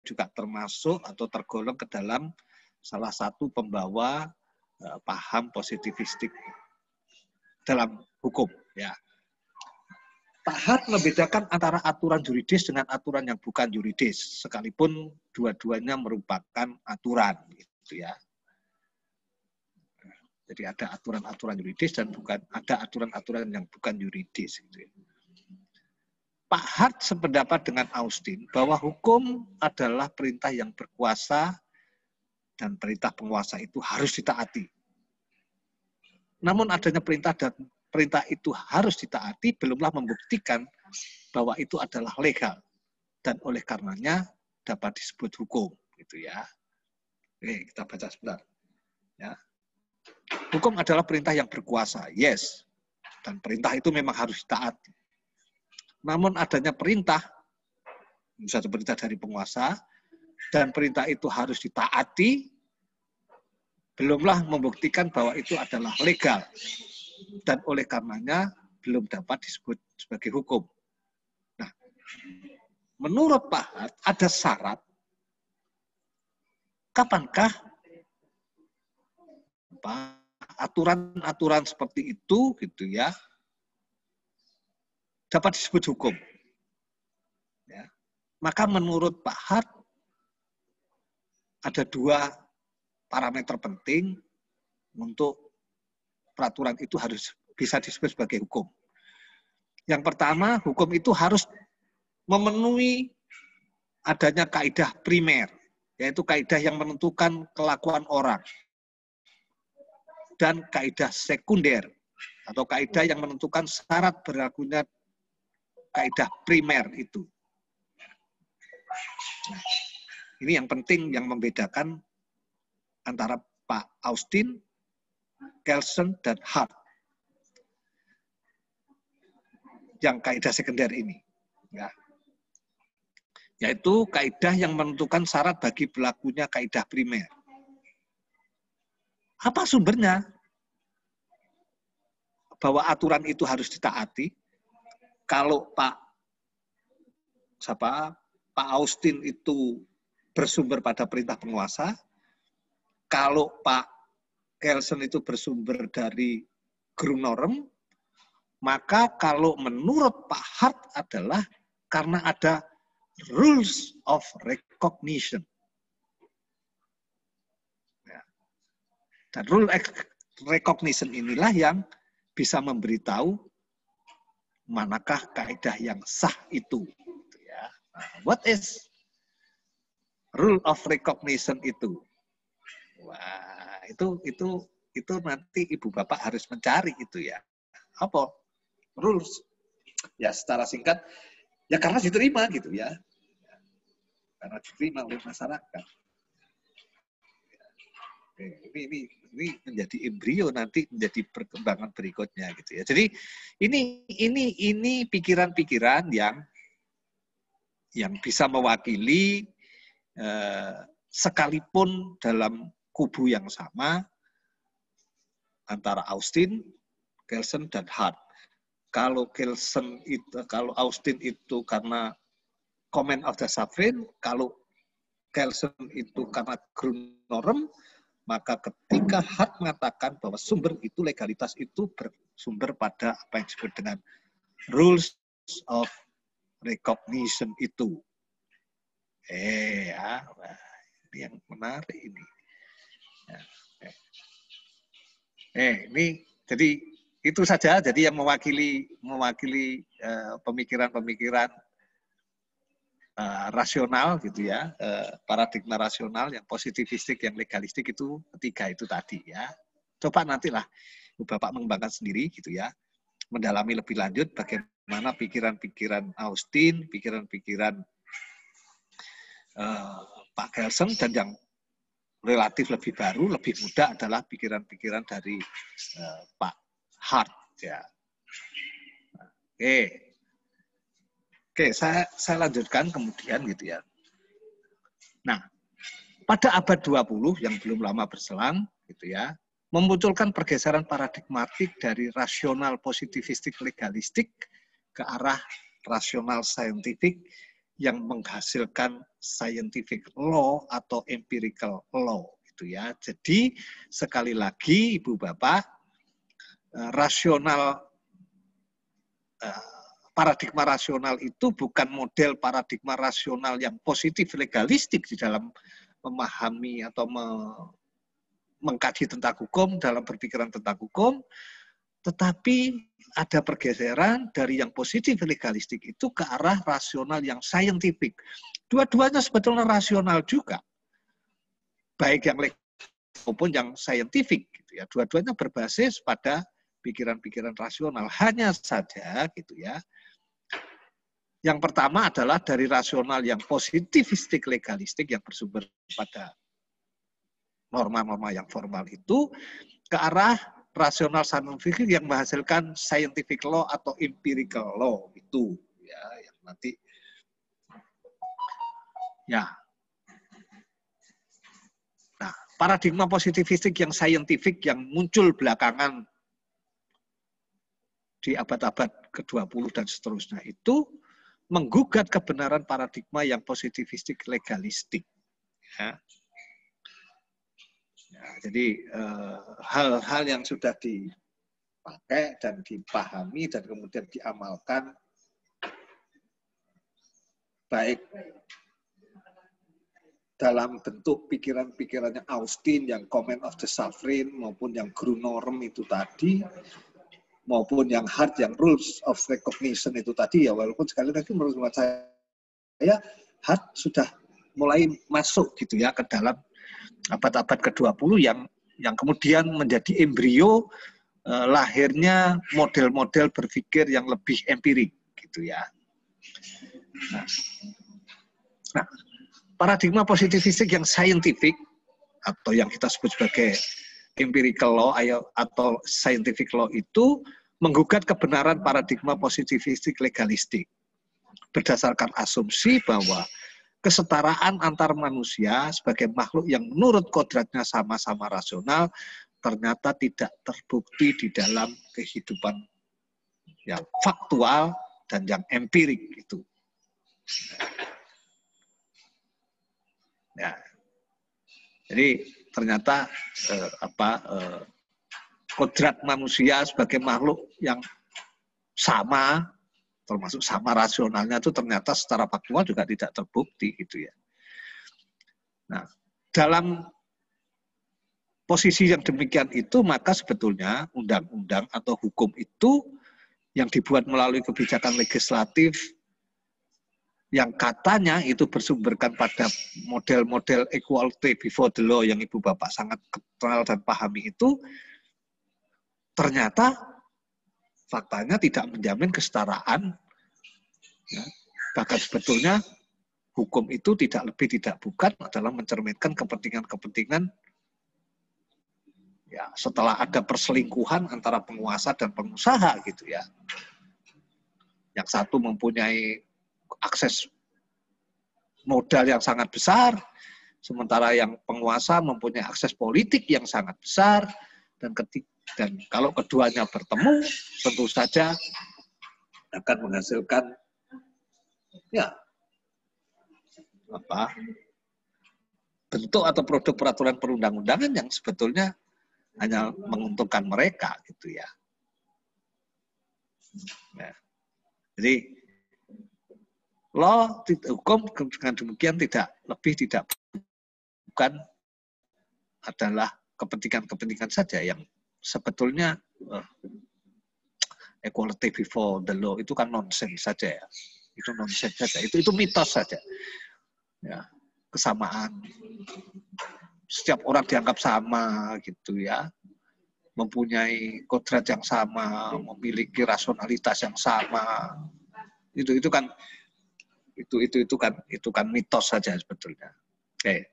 juga termasuk atau tergolong ke dalam salah satu pembawa uh, paham positivistik dalam hukum ya Pak Hart membedakan antara aturan yuridis dengan aturan yang bukan yuridis, sekalipun dua-duanya merupakan aturan, gitu ya. Jadi ada aturan-aturan yuridis dan bukan ada aturan-aturan yang bukan yuridis. Gitu ya. Pak Hart sependapat dengan Austin bahwa hukum adalah perintah yang berkuasa dan perintah penguasa itu harus ditaati. Namun adanya perintah dan perintah itu harus ditaati belumlah membuktikan bahwa itu adalah legal dan oleh karenanya dapat disebut hukum gitu ya. Oke, kita baca sebentar. Ya. Hukum adalah perintah yang berkuasa, yes. Dan perintah itu memang harus ditaati. namun adanya perintah, misalnya perintah dari penguasa, dan perintah itu harus ditaati, belumlah membuktikan bahwa itu adalah legal. Dan oleh karenanya belum dapat disebut sebagai hukum. Nah, menurut Pak Hat, ada syarat kapankah aturan-aturan seperti itu gitu ya dapat disebut hukum. Ya. Maka menurut Pak Hart ada dua parameter penting untuk peraturan itu harus bisa disebut sebagai hukum. Yang pertama, hukum itu harus memenuhi adanya kaidah primer, yaitu kaidah yang menentukan kelakuan orang. Dan kaidah sekunder, atau kaidah yang menentukan syarat berlakunya kaidah primer itu. Nah, ini yang penting yang membedakan antara Pak Austin, Kelsen, dan Hart. Yang kaidah sekunder ini. Ya. Yaitu kaidah yang menentukan syarat bagi berlakunya kaidah primer. Apa sumbernya? Bahwa aturan itu harus ditaati, kalau Pak siapa Pak Austin itu bersumber pada perintah penguasa, kalau Pak Kelsen itu bersumber dari Grunorem, maka kalau menurut Pak Hart adalah karena ada rules of recognition. Dan rule recognition inilah yang bisa memberitahu manakah kaidah yang sah itu. Ya. Nah, what is rule of recognition itu? Wah, itu itu itu nanti ibu bapak harus mencari itu ya. Apa? Rules. Ya secara singkat, ya karena diterima gitu ya. Karena diterima oleh masyarakat. Ini, ini ini menjadi embrio nanti menjadi perkembangan berikutnya gitu ya. Jadi ini ini ini pikiran-pikiran yang yang bisa mewakili eh, sekalipun dalam kubu yang sama antara Austin, Kelsen dan Hart. Kalau Kelsen itu kalau Austin itu karena comment of the sovereign, kalau Kelsen itu karena Grunorem, maka ketika Hart mengatakan bahwa sumber itu legalitas itu bersumber pada apa yang disebut dengan rules of recognition itu. Eh, ya, ini yang menarik ini. Ya, eh. eh, ini jadi itu saja. Jadi yang mewakili mewakili eh, pemikiran-pemikiran uh, rasional gitu ya, uh, paradigma rasional yang positivistik, yang legalistik itu ketiga itu tadi ya. Coba nantilah Bapak mengembangkan sendiri gitu ya, mendalami lebih lanjut bagaimana pikiran-pikiran Austin, pikiran-pikiran uh, Pak Gelsen dan yang relatif lebih baru, lebih muda adalah pikiran-pikiran dari uh, Pak Hart ya. Oke, okay. Oke, saya saya lanjutkan kemudian gitu ya. Nah, pada abad 20 yang belum lama berselang gitu ya, memunculkan pergeseran paradigmatik dari rasional positivistik legalistik ke arah rasional saintifik yang menghasilkan scientific law atau empirical law gitu ya. Jadi sekali lagi Ibu Bapak eh, rasional eh, paradigma rasional itu bukan model paradigma rasional yang positif legalistik di dalam memahami atau me mengkaji tentang hukum dalam berpikiran tentang hukum, tetapi ada pergeseran dari yang positif legalistik itu ke arah rasional yang saintifik. Dua-duanya sebetulnya rasional juga, baik yang legal maupun yang saintifik. Gitu ya. Dua-duanya berbasis pada pikiran-pikiran rasional. Hanya saja gitu ya, yang pertama adalah dari rasional yang positivistik legalistik yang bersumber pada norma-norma yang formal itu ke arah rasional scientific yang menghasilkan scientific law atau empirical law itu ya yang nanti ya. Nah paradigma positivistik yang saintifik yang muncul belakangan di abad-abad ke-20 dan seterusnya itu menggugat kebenaran paradigma yang positivistik legalistik. Ya. Ya, jadi eh, hal-hal uh, yang sudah dipakai dan dipahami dan kemudian diamalkan baik dalam bentuk pikiran-pikirannya Austin yang comment of the sovereign maupun yang Grunorm itu tadi maupun yang hard yang rules of recognition itu tadi ya walaupun sekali lagi menurut saya hard sudah mulai masuk gitu ya ke dalam abad-abad ke-20 yang yang kemudian menjadi embrio eh, lahirnya model-model berpikir yang lebih empirik gitu ya. Nah, nah, paradigma positivistik yang scientific atau yang kita sebut sebagai empirical law atau scientific law itu menggugat kebenaran paradigma positivistik legalistik berdasarkan asumsi bahwa kesetaraan antar manusia sebagai makhluk yang menurut kodratnya sama-sama rasional ternyata tidak terbukti di dalam kehidupan yang faktual dan yang empirik itu. Ya. Jadi ternyata eh, apa eh, kodrat manusia sebagai makhluk yang sama termasuk sama rasionalnya itu ternyata secara faktual juga tidak terbukti gitu ya. Nah, dalam posisi yang demikian itu maka sebetulnya undang-undang atau hukum itu yang dibuat melalui kebijakan legislatif yang katanya itu bersumberkan pada model-model equality before the law yang Ibu Bapak sangat kenal dan pahami itu ternyata faktanya tidak menjamin kesetaraan. Ya. Bahkan sebetulnya hukum itu tidak lebih tidak bukan adalah mencerminkan kepentingan-kepentingan ya setelah ada perselingkuhan antara penguasa dan pengusaha gitu ya. Yang satu mempunyai akses modal yang sangat besar, sementara yang penguasa mempunyai akses politik yang sangat besar, dan ketika dan kalau keduanya bertemu, tentu saja akan menghasilkan ya apa bentuk atau produk peraturan perundang-undangan yang sebetulnya hanya menguntungkan mereka gitu ya. ya. Jadi law hukum dengan demikian tidak lebih tidak bukan adalah kepentingan-kepentingan saja yang sebetulnya uh, equality before the law itu kan nonsens saja ya. Itu nonsens saja. Itu itu mitos saja. Ya, kesamaan. Setiap orang dianggap sama gitu ya. Mempunyai kodrat yang sama, memiliki rasionalitas yang sama. Itu itu kan itu itu itu kan itu kan mitos saja sebetulnya. Oke.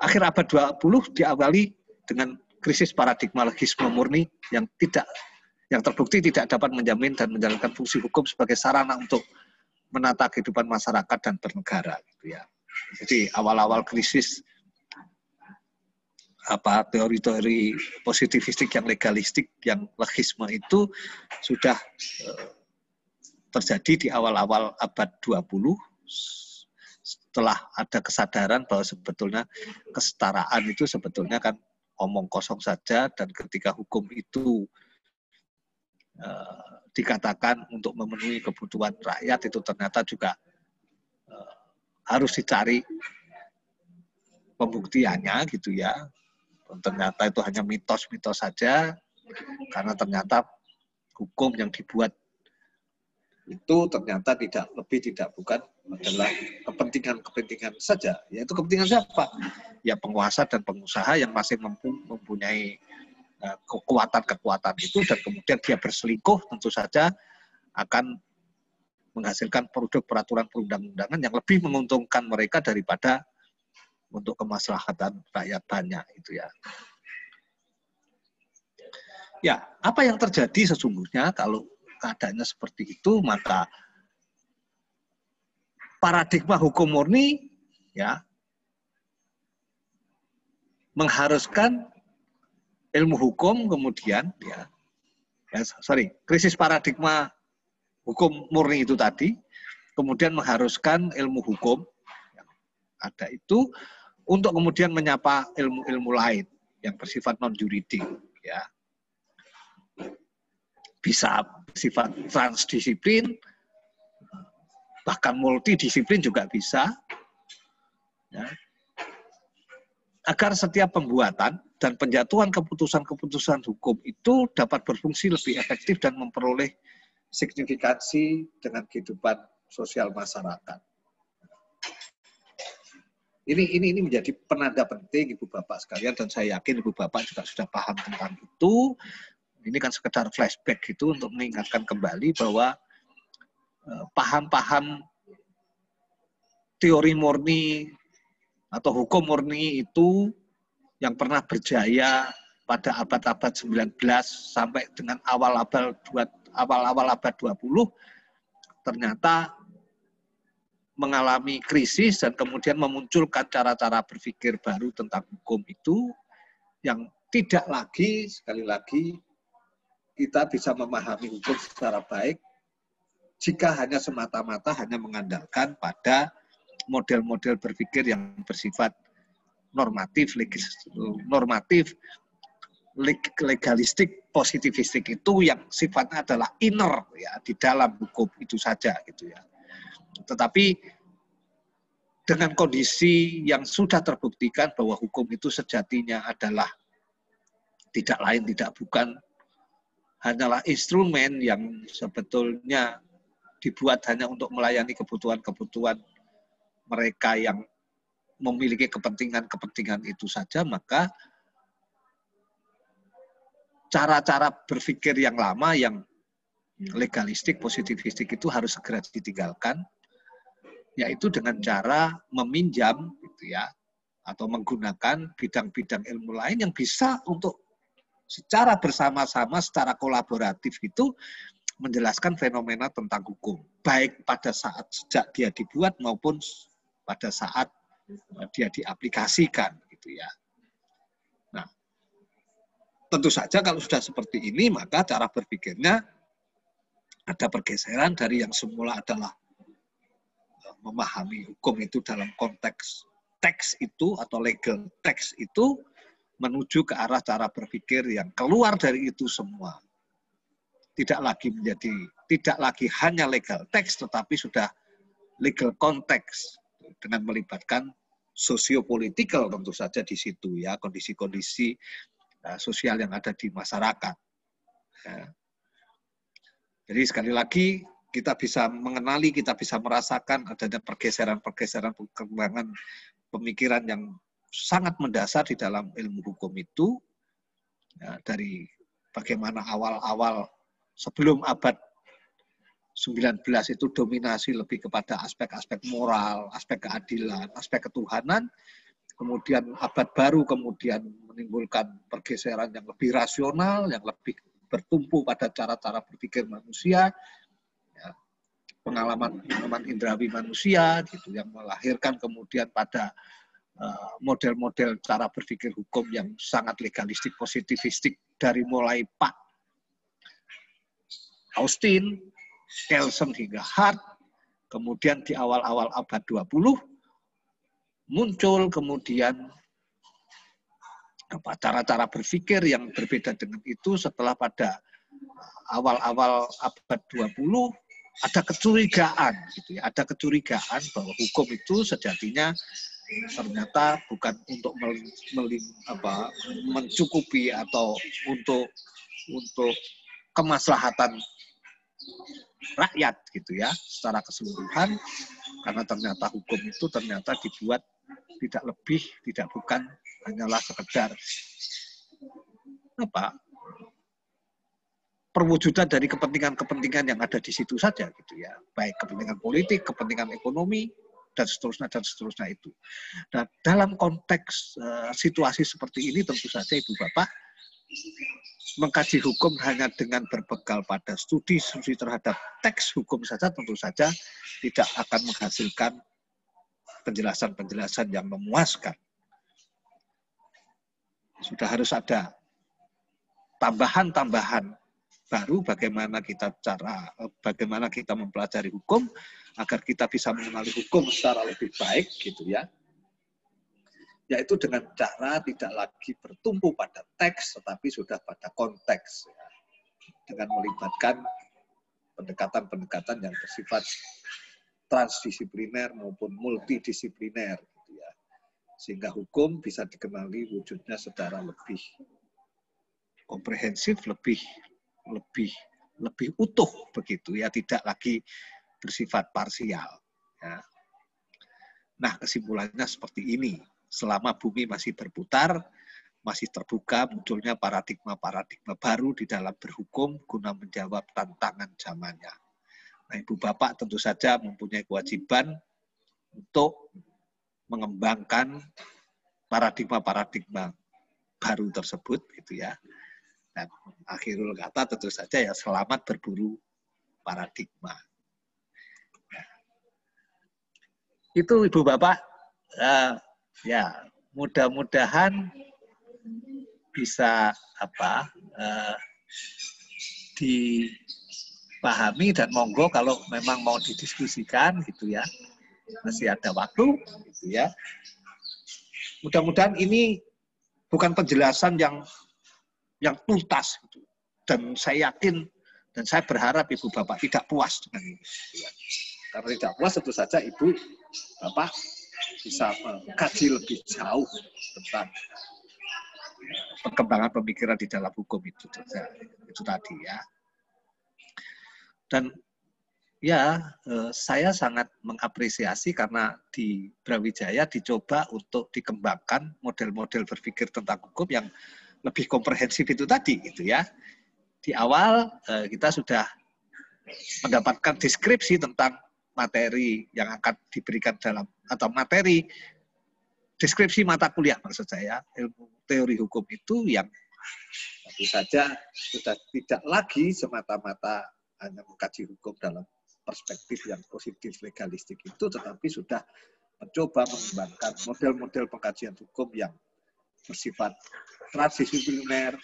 Akhir abad 20 diawali dengan krisis paradigma legisme murni yang tidak yang terbukti tidak dapat menjamin dan menjalankan fungsi hukum sebagai sarana untuk menata kehidupan masyarakat dan bernegara gitu ya. Jadi awal-awal krisis apa teori-teori positivistik yang legalistik yang legisme itu sudah eh, terjadi di awal-awal abad 20 setelah ada kesadaran bahwa sebetulnya kesetaraan itu sebetulnya kan omong kosong saja dan ketika hukum itu uh, dikatakan untuk memenuhi kebutuhan rakyat itu ternyata juga uh, harus dicari pembuktiannya gitu ya. Ternyata itu hanya mitos-mitos saja karena ternyata hukum yang dibuat itu ternyata tidak lebih tidak bukan adalah kepentingan-kepentingan saja. Yaitu kepentingan siapa? Ya penguasa dan pengusaha yang masih mempunyai eh, kekuatan-kekuatan itu dan kemudian dia berselingkuh tentu saja akan menghasilkan produk peraturan perundang-undangan yang lebih menguntungkan mereka daripada untuk kemaslahatan rakyat banyak itu ya. Ya, apa yang terjadi sesungguhnya kalau keadaannya seperti itu, maka paradigma hukum murni ya mengharuskan ilmu hukum kemudian ya, ya sorry krisis paradigma hukum murni itu tadi kemudian mengharuskan ilmu hukum yang ada itu untuk kemudian menyapa ilmu-ilmu lain yang bersifat non juridik ya bisa bersifat transdisiplin bahkan multidisiplin juga bisa ya, agar setiap pembuatan dan penjatuhan keputusan-keputusan hukum itu dapat berfungsi lebih efektif dan memperoleh signifikansi dengan kehidupan sosial masyarakat. Ini ini ini menjadi penanda penting Ibu Bapak sekalian dan saya yakin Ibu Bapak juga sudah paham tentang itu. Ini kan sekedar flashback gitu untuk mengingatkan kembali bahwa eh, paham-paham teori murni atau hukum murni itu yang pernah berjaya pada abad-abad 19 sampai dengan awal abad awal-awal abad 20 ternyata mengalami krisis dan kemudian memunculkan cara-cara berpikir baru tentang hukum itu yang tidak lagi sekali lagi kita bisa memahami hukum secara baik jika hanya semata-mata hanya mengandalkan pada model-model berpikir yang bersifat normatif, normatif, legalistik, positivistik itu yang sifatnya adalah inner ya di dalam hukum itu saja gitu ya. Tetapi dengan kondisi yang sudah terbuktikan bahwa hukum itu sejatinya adalah tidak lain tidak bukan hanyalah instrumen yang sebetulnya dibuat hanya untuk melayani kebutuhan-kebutuhan mereka yang memiliki kepentingan-kepentingan itu saja, maka cara-cara berpikir yang lama, yang legalistik, positivistik itu harus segera ditinggalkan, yaitu dengan cara meminjam, gitu ya, atau menggunakan bidang-bidang ilmu lain yang bisa untuk secara bersama-sama, secara kolaboratif itu menjelaskan fenomena tentang hukum, baik pada saat sejak dia dibuat maupun pada saat eh, dia diaplikasikan gitu ya. Nah, tentu saja kalau sudah seperti ini maka cara berpikirnya ada pergeseran dari yang semula adalah eh, memahami hukum itu dalam konteks teks itu atau legal teks itu menuju ke arah cara berpikir yang keluar dari itu semua. Tidak lagi menjadi tidak lagi hanya legal teks tetapi sudah legal konteks dengan melibatkan sosiopolitikal tentu saja di situ ya kondisi-kondisi uh, sosial yang ada di masyarakat. Ya. Jadi sekali lagi kita bisa mengenali, kita bisa merasakan adanya pergeseran-pergeseran perkembangan pemikiran yang sangat mendasar di dalam ilmu hukum itu ya, dari bagaimana awal-awal sebelum abad 19 itu dominasi lebih kepada aspek-aspek moral, aspek keadilan, aspek ketuhanan. Kemudian abad baru kemudian menimbulkan pergeseran yang lebih rasional, yang lebih bertumpu pada cara-cara berpikir manusia, ya, pengalaman pengalaman indrawi manusia, gitu, yang melahirkan kemudian pada model-model uh, cara berpikir hukum yang sangat legalistik, positivistik dari mulai Pak Austin, Kelsen hingga Hart, kemudian di awal-awal abad 20 muncul kemudian cara-cara berpikir yang berbeda dengan itu setelah pada awal-awal abad 20 ada kecurigaan gitu ya, ada kecurigaan bahwa hukum itu sejatinya ternyata bukan untuk melim, apa, mencukupi atau untuk untuk kemaslahatan rakyat gitu ya secara keseluruhan. Karena ternyata hukum itu ternyata dibuat tidak lebih tidak bukan hanyalah sekedar apa perwujudan dari kepentingan-kepentingan yang ada di situ saja gitu ya. Baik kepentingan politik kepentingan ekonomi dan seterusnya dan seterusnya itu. Nah, dalam konteks uh, situasi seperti ini tentu saja Ibu Bapak mengkaji hukum hanya dengan berbekal pada studi-studi terhadap teks hukum saja tentu saja tidak akan menghasilkan penjelasan-penjelasan yang memuaskan. Sudah harus ada tambahan-tambahan baru bagaimana kita cara bagaimana kita mempelajari hukum agar kita bisa mengenali hukum secara lebih baik gitu ya. Yaitu dengan cara tidak lagi bertumpu pada teks tetapi sudah pada konteks ya. dengan melibatkan pendekatan-pendekatan yang bersifat transdisipliner maupun multidisipliner gitu ya. Sehingga hukum bisa dikenali wujudnya secara lebih komprehensif lebih lebih lebih utuh begitu ya, tidak lagi bersifat parsial. Ya. Nah kesimpulannya seperti ini. Selama bumi masih berputar, masih terbuka munculnya paradigma-paradigma baru di dalam berhukum guna menjawab tantangan zamannya. Nah, Ibu Bapak tentu saja mempunyai kewajiban untuk mengembangkan paradigma-paradigma baru tersebut gitu ya dan akhirul kata tentu saja ya selamat berburu paradigma. Ya. Itu Ibu Bapak, uh, ya mudah-mudahan bisa apa uh, dipahami dan monggo kalau memang mau didiskusikan gitu ya masih ada waktu gitu ya mudah-mudahan ini bukan penjelasan yang yang tuntas. Gitu. Dan saya yakin dan saya berharap ibu bapak tidak puas dengan ini. Karena tidak puas tentu saja ibu bapak bisa mengkaji lebih jauh tentang perkembangan pemikiran di dalam hukum itu itu tadi ya. Dan ya eh, saya sangat mengapresiasi karena di Brawijaya dicoba untuk dikembangkan model-model berpikir tentang hukum yang lebih komprehensif itu tadi gitu ya. Di awal eh, kita sudah mendapatkan deskripsi tentang materi yang akan diberikan dalam atau materi deskripsi mata kuliah maksud saya ilmu teori hukum itu yang tentu saja sudah tidak lagi semata-mata hanya mengkaji hukum dalam perspektif yang positif legalistik itu tetapi sudah mencoba mengembangkan model-model pengkajian hukum yang bersifat transdisipliner,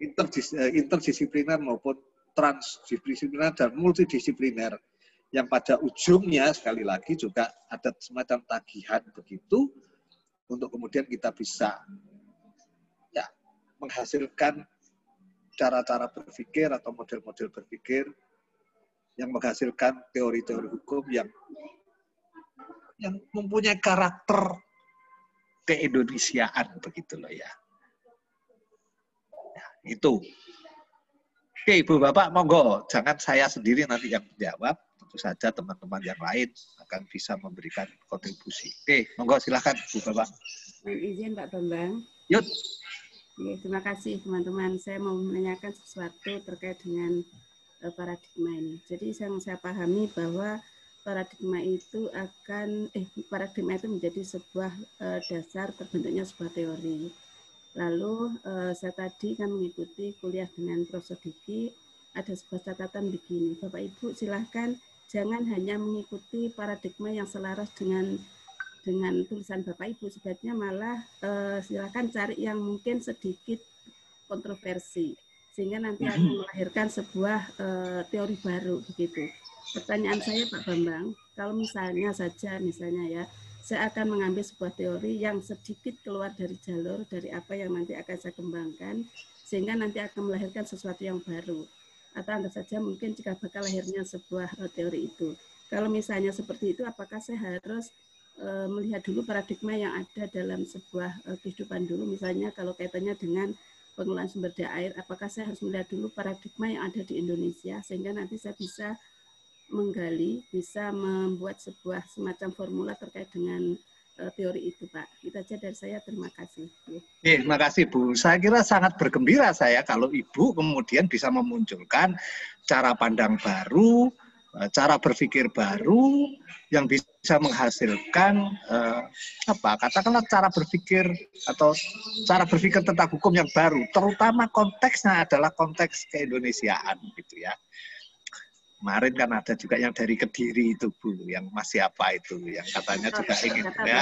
eh, interdisipliner maupun transdisipliner dan multidisipliner yang pada ujungnya sekali lagi juga ada semacam tagihan begitu untuk kemudian kita bisa ya menghasilkan cara-cara berpikir atau model-model berpikir yang menghasilkan teori-teori hukum yang yang mempunyai karakter keindonesiaan begitu loh ya. ya. Itu. Oke Ibu Bapak monggo jangan saya sendiri nanti yang menjawab, tentu saja teman-teman yang lain akan bisa memberikan kontribusi. Oke, monggo silahkan Bu Bapak. Izin Pak Bambang. Yuk. Ya, terima kasih teman-teman. Saya mau menanyakan sesuatu terkait dengan uh, paradigma ini. Jadi yang saya pahami bahwa paradigma itu akan eh paradigma itu menjadi sebuah uh, dasar terbentuknya sebuah teori. Lalu uh, saya tadi kan mengikuti kuliah dengan Diki ada sebuah catatan begini, Bapak Ibu silahkan jangan hanya mengikuti paradigma yang selaras dengan dengan tulisan Bapak Ibu, sebaiknya malah uh, silakan cari yang mungkin sedikit kontroversi sehingga nanti akan mhm. melahirkan sebuah uh, teori baru begitu. Pertanyaan saya Pak Bambang, kalau misalnya saja misalnya ya, saya akan mengambil sebuah teori yang sedikit keluar dari jalur dari apa yang nanti akan saya kembangkan sehingga nanti akan melahirkan sesuatu yang baru. Atau anda saja mungkin jika bakal lahirnya sebuah uh, teori itu. Kalau misalnya seperti itu, apakah saya harus uh, melihat dulu paradigma yang ada dalam sebuah uh, kehidupan dulu, misalnya kalau kaitannya dengan pengelolaan sumber daya air, apakah saya harus melihat dulu paradigma yang ada di Indonesia sehingga nanti saya bisa menggali, bisa membuat sebuah semacam formula terkait dengan uh, teori itu, Pak. Itu aja dari saya. Terima kasih. Ya, terima kasih, Bu. Saya kira sangat bergembira saya kalau Ibu kemudian bisa memunculkan cara pandang baru Eh, cara berpikir baru yang bisa menghasilkan uh, apa katakanlah cara berpikir atau cara berpikir tentang hukum yang baru terutama konteksnya adalah konteks keindonesiaan gitu ya kemarin kan ada juga yang dari kediri itu bu yang masih apa itu yang katanya juga ingin ya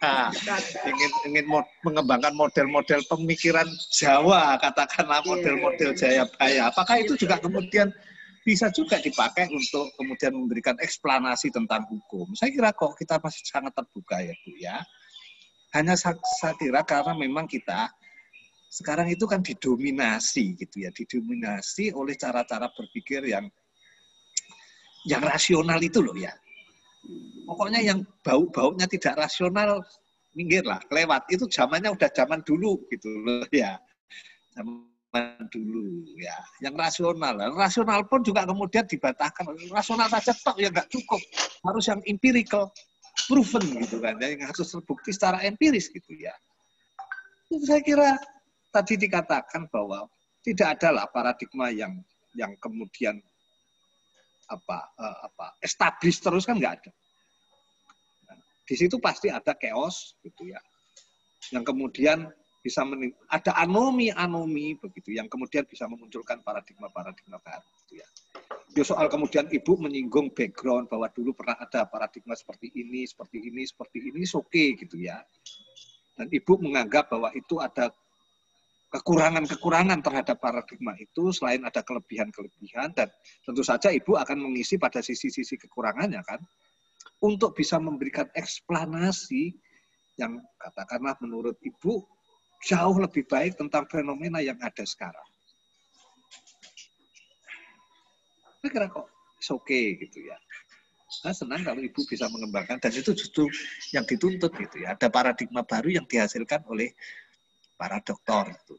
*laughs* ingin ingin mod, mengembangkan model-model pemikiran Jawa katakanlah iya, model-model iya. Jayabaya apakah itu juga kemudian bisa juga dipakai untuk kemudian memberikan eksplanasi tentang hukum. Saya kira kok kita masih sangat terbuka ya Bu ya. Hanya saya kira karena memang kita sekarang itu kan didominasi gitu ya, didominasi oleh cara-cara berpikir yang yang rasional itu loh ya. Pokoknya yang bau-baunya tidak rasional minggirlah, lewat. Itu zamannya udah zaman dulu gitu loh ya. Zaman dulu ya yang rasional rasional pun juga kemudian dibatalkan rasional saja tok ya nggak cukup harus yang empirical proven gitu kan ya, yang harus terbukti secara empiris gitu ya itu saya kira tadi dikatakan bahwa tidak ada lah paradigma yang yang kemudian apa uh, apa establish terus kan nggak ada nah, di situ pasti ada chaos gitu ya yang kemudian bisa mening- ada anomi-anomi begitu yang kemudian bisa memunculkan paradigma-paradigma baru gitu ya. Ya soal kemudian ibu menyinggung background bahwa dulu pernah ada paradigma seperti ini, seperti ini, seperti ini, oke okay, gitu ya. Dan ibu menganggap bahwa itu ada kekurangan-kekurangan terhadap paradigma itu selain ada kelebihan-kelebihan dan tentu saja ibu akan mengisi pada sisi-sisi kekurangannya kan untuk bisa memberikan eksplanasi yang katakanlah menurut ibu jauh lebih baik tentang fenomena yang ada sekarang. Saya kira kok oke okay, gitu ya. Saya senang kalau ibu bisa mengembangkan dan itu justru yang dituntut gitu ya. Ada paradigma baru yang dihasilkan oleh para dokter. Gitu.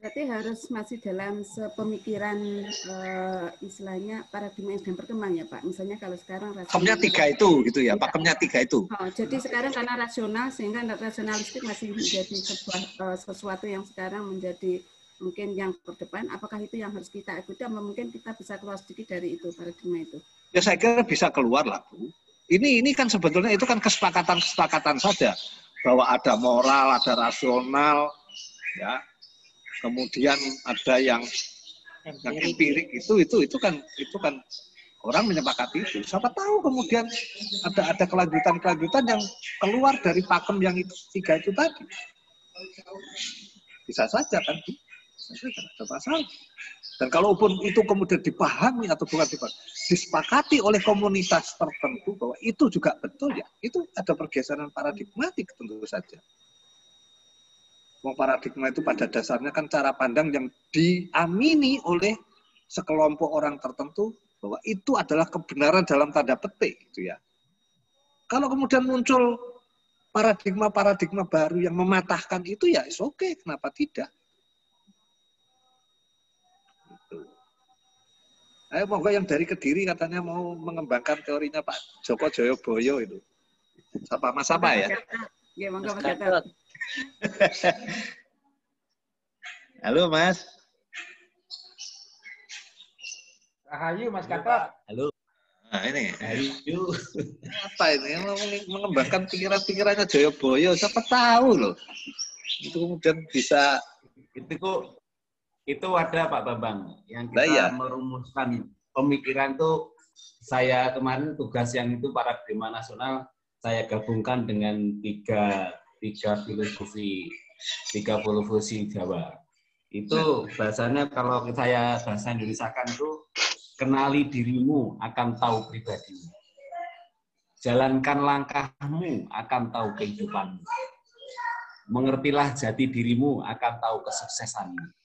Berarti harus masih dalam sepemikiran uh, istilahnya paradigma yang berkembang ya Pak. Misalnya kalau sekarang pakemnya tiga itu gitu ya, pakemnya tiga itu. Oh, jadi sekarang karena rasional sehingga rasionalistik masih menjadi sebuah uh, sesuatu yang sekarang menjadi mungkin yang terdepan. Apakah itu yang harus kita ikuti? Atau mungkin kita bisa keluar sedikit dari itu paradigma itu? Ya saya kira bisa keluar lah Bu. Ini ini kan sebetulnya itu kan kesepakatan-kesepakatan saja bahwa ada moral, ada rasional, ya kemudian ada yang yang empirik itu itu itu kan itu kan orang menyepakati itu. Siapa tahu kemudian ada ada kelanjutan-kelanjutan yang keluar dari pakem yang itu tiga itu tadi. Bisa saja kan, bisa ada masalah. Dan kalaupun itu kemudian dipahami atau bukan dipahami, disepakati oleh komunitas tertentu bahwa itu juga betul ya, itu ada pergeseran paradigmatik tentu saja. Wong paradigma itu pada dasarnya kan cara pandang yang diamini oleh sekelompok orang tertentu bahwa itu adalah kebenaran dalam tanda petik gitu ya. Kalau kemudian muncul paradigma-paradigma baru yang mematahkan itu ya oke, okay, kenapa tidak? Ayo moga yang dari Kediri katanya mau mengembangkan teorinya Pak Joko Joyoboyo itu. Siapa Mas apa ya? Ya, monggo Mas Gatot. Halo Mas. Rahayu Mas Kata. Halo. Nah ini. Rahayu. Apa ini? Mengembangkan pikiran-pikirannya Joyoboyo. Siapa tahu loh. Itu kemudian bisa. Itu kok itu ada Pak Bambang yang kita ya. merumuskan. Pemikiran tuh saya kemarin tugas yang itu para paradigma nasional saya gabungkan dengan tiga tiga filosofi tiga filosofi Jawa. Itu bahasanya kalau saya bahasa Indonesia kan itu kenali dirimu akan tahu pribadimu. Jalankan langkahmu akan tahu kehidupanmu. Mengertilah jati dirimu akan tahu kesuksesanmu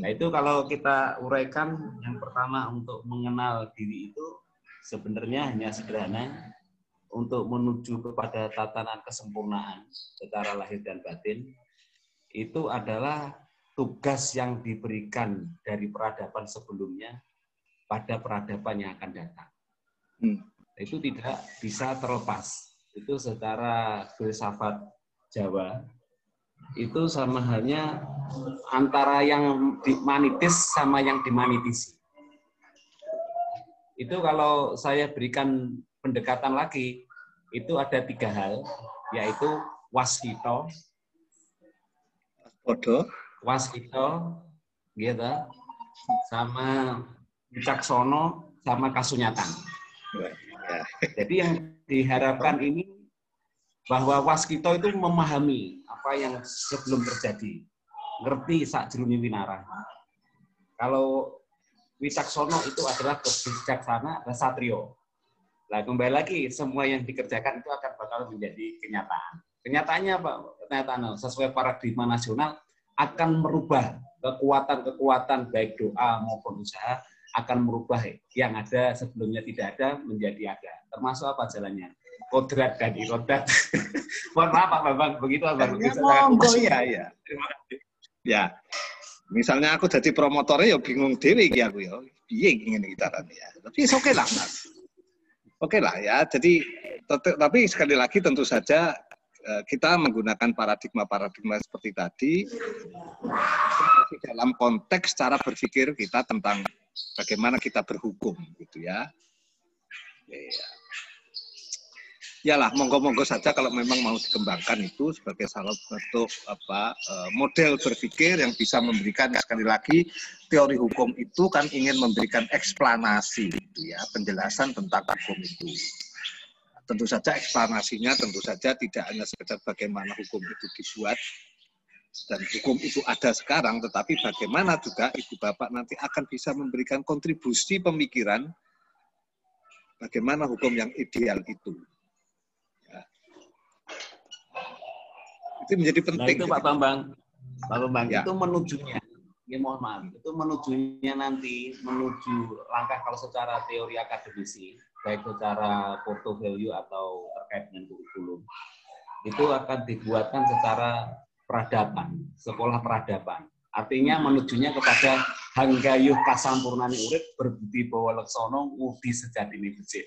nah itu kalau kita uraikan yang pertama untuk mengenal diri itu sebenarnya hanya sederhana untuk menuju kepada tatanan kesempurnaan secara lahir dan batin itu adalah tugas yang diberikan dari peradaban sebelumnya pada peradaban yang akan datang. Hmm. Itu tidak bisa terlepas. Itu secara filsafat Jawa itu sama halnya antara yang dimanitis sama yang dimanitisi. itu kalau saya berikan pendekatan lagi, itu ada tiga hal, yaitu waskito, Odo, waskito, gitu, sama wicaksono, sama kasunyatan. Ya. Jadi yang diharapkan ini bahwa waskito itu memahami apa yang sebelum terjadi ngerti sak jeruni winara. Kalau Wicaksono itu adalah kebijaksana dan satrio. Nah, kembali lagi, semua yang dikerjakan itu akan bakal menjadi kenyataan. Kenyataannya Pak, kenyataan sesuai paradigma nasional akan merubah kekuatan-kekuatan baik doa maupun usaha akan merubah yang ada sebelumnya tidak ada menjadi ada. Termasuk apa jalannya? Kodrat dan irodat. *laughs* Mohon maaf Pak Bambang, begitu Abang. Ya, monggo ya, ya. Ya, misalnya aku jadi promotornya ya bingung dewi iki aku ya. Piye ingin kita ya. Tapi oke okay lah, Mas. Oke okay lah ya. Jadi tapi sekali lagi tentu saja eh, kita menggunakan paradigma-paradigma seperti tadi dalam konteks cara berpikir kita tentang bagaimana kita berhukum gitu ya. Ya ya lah monggo-monggo saja kalau memang mau dikembangkan itu sebagai salah satu apa eh, model berpikir yang bisa memberikan sekali lagi teori hukum itu kan ingin memberikan eksplanasi gitu ya penjelasan tentang hukum itu. Tentu saja eksplanasinya tentu saja tidak hanya sekedar bagaimana hukum itu dibuat dan hukum itu ada sekarang tetapi bagaimana juga ibu bapak nanti akan bisa memberikan kontribusi pemikiran bagaimana hukum yang ideal itu Itu menjadi nah, penting. Nah, itu Pak Bambang. Pak Bambang, ya. itu menujunya. Ya, mohon maaf. Itu menujunya nanti, menuju langkah kalau secara teori akademisi, baik secara portfolio atau terkait dengan kurikulum, itu akan dibuatkan secara peradaban, sekolah peradaban. Artinya menujunya kepada hanggayuh kasampurnani urip berbudi bawa leksono ngudi sejati ini becik.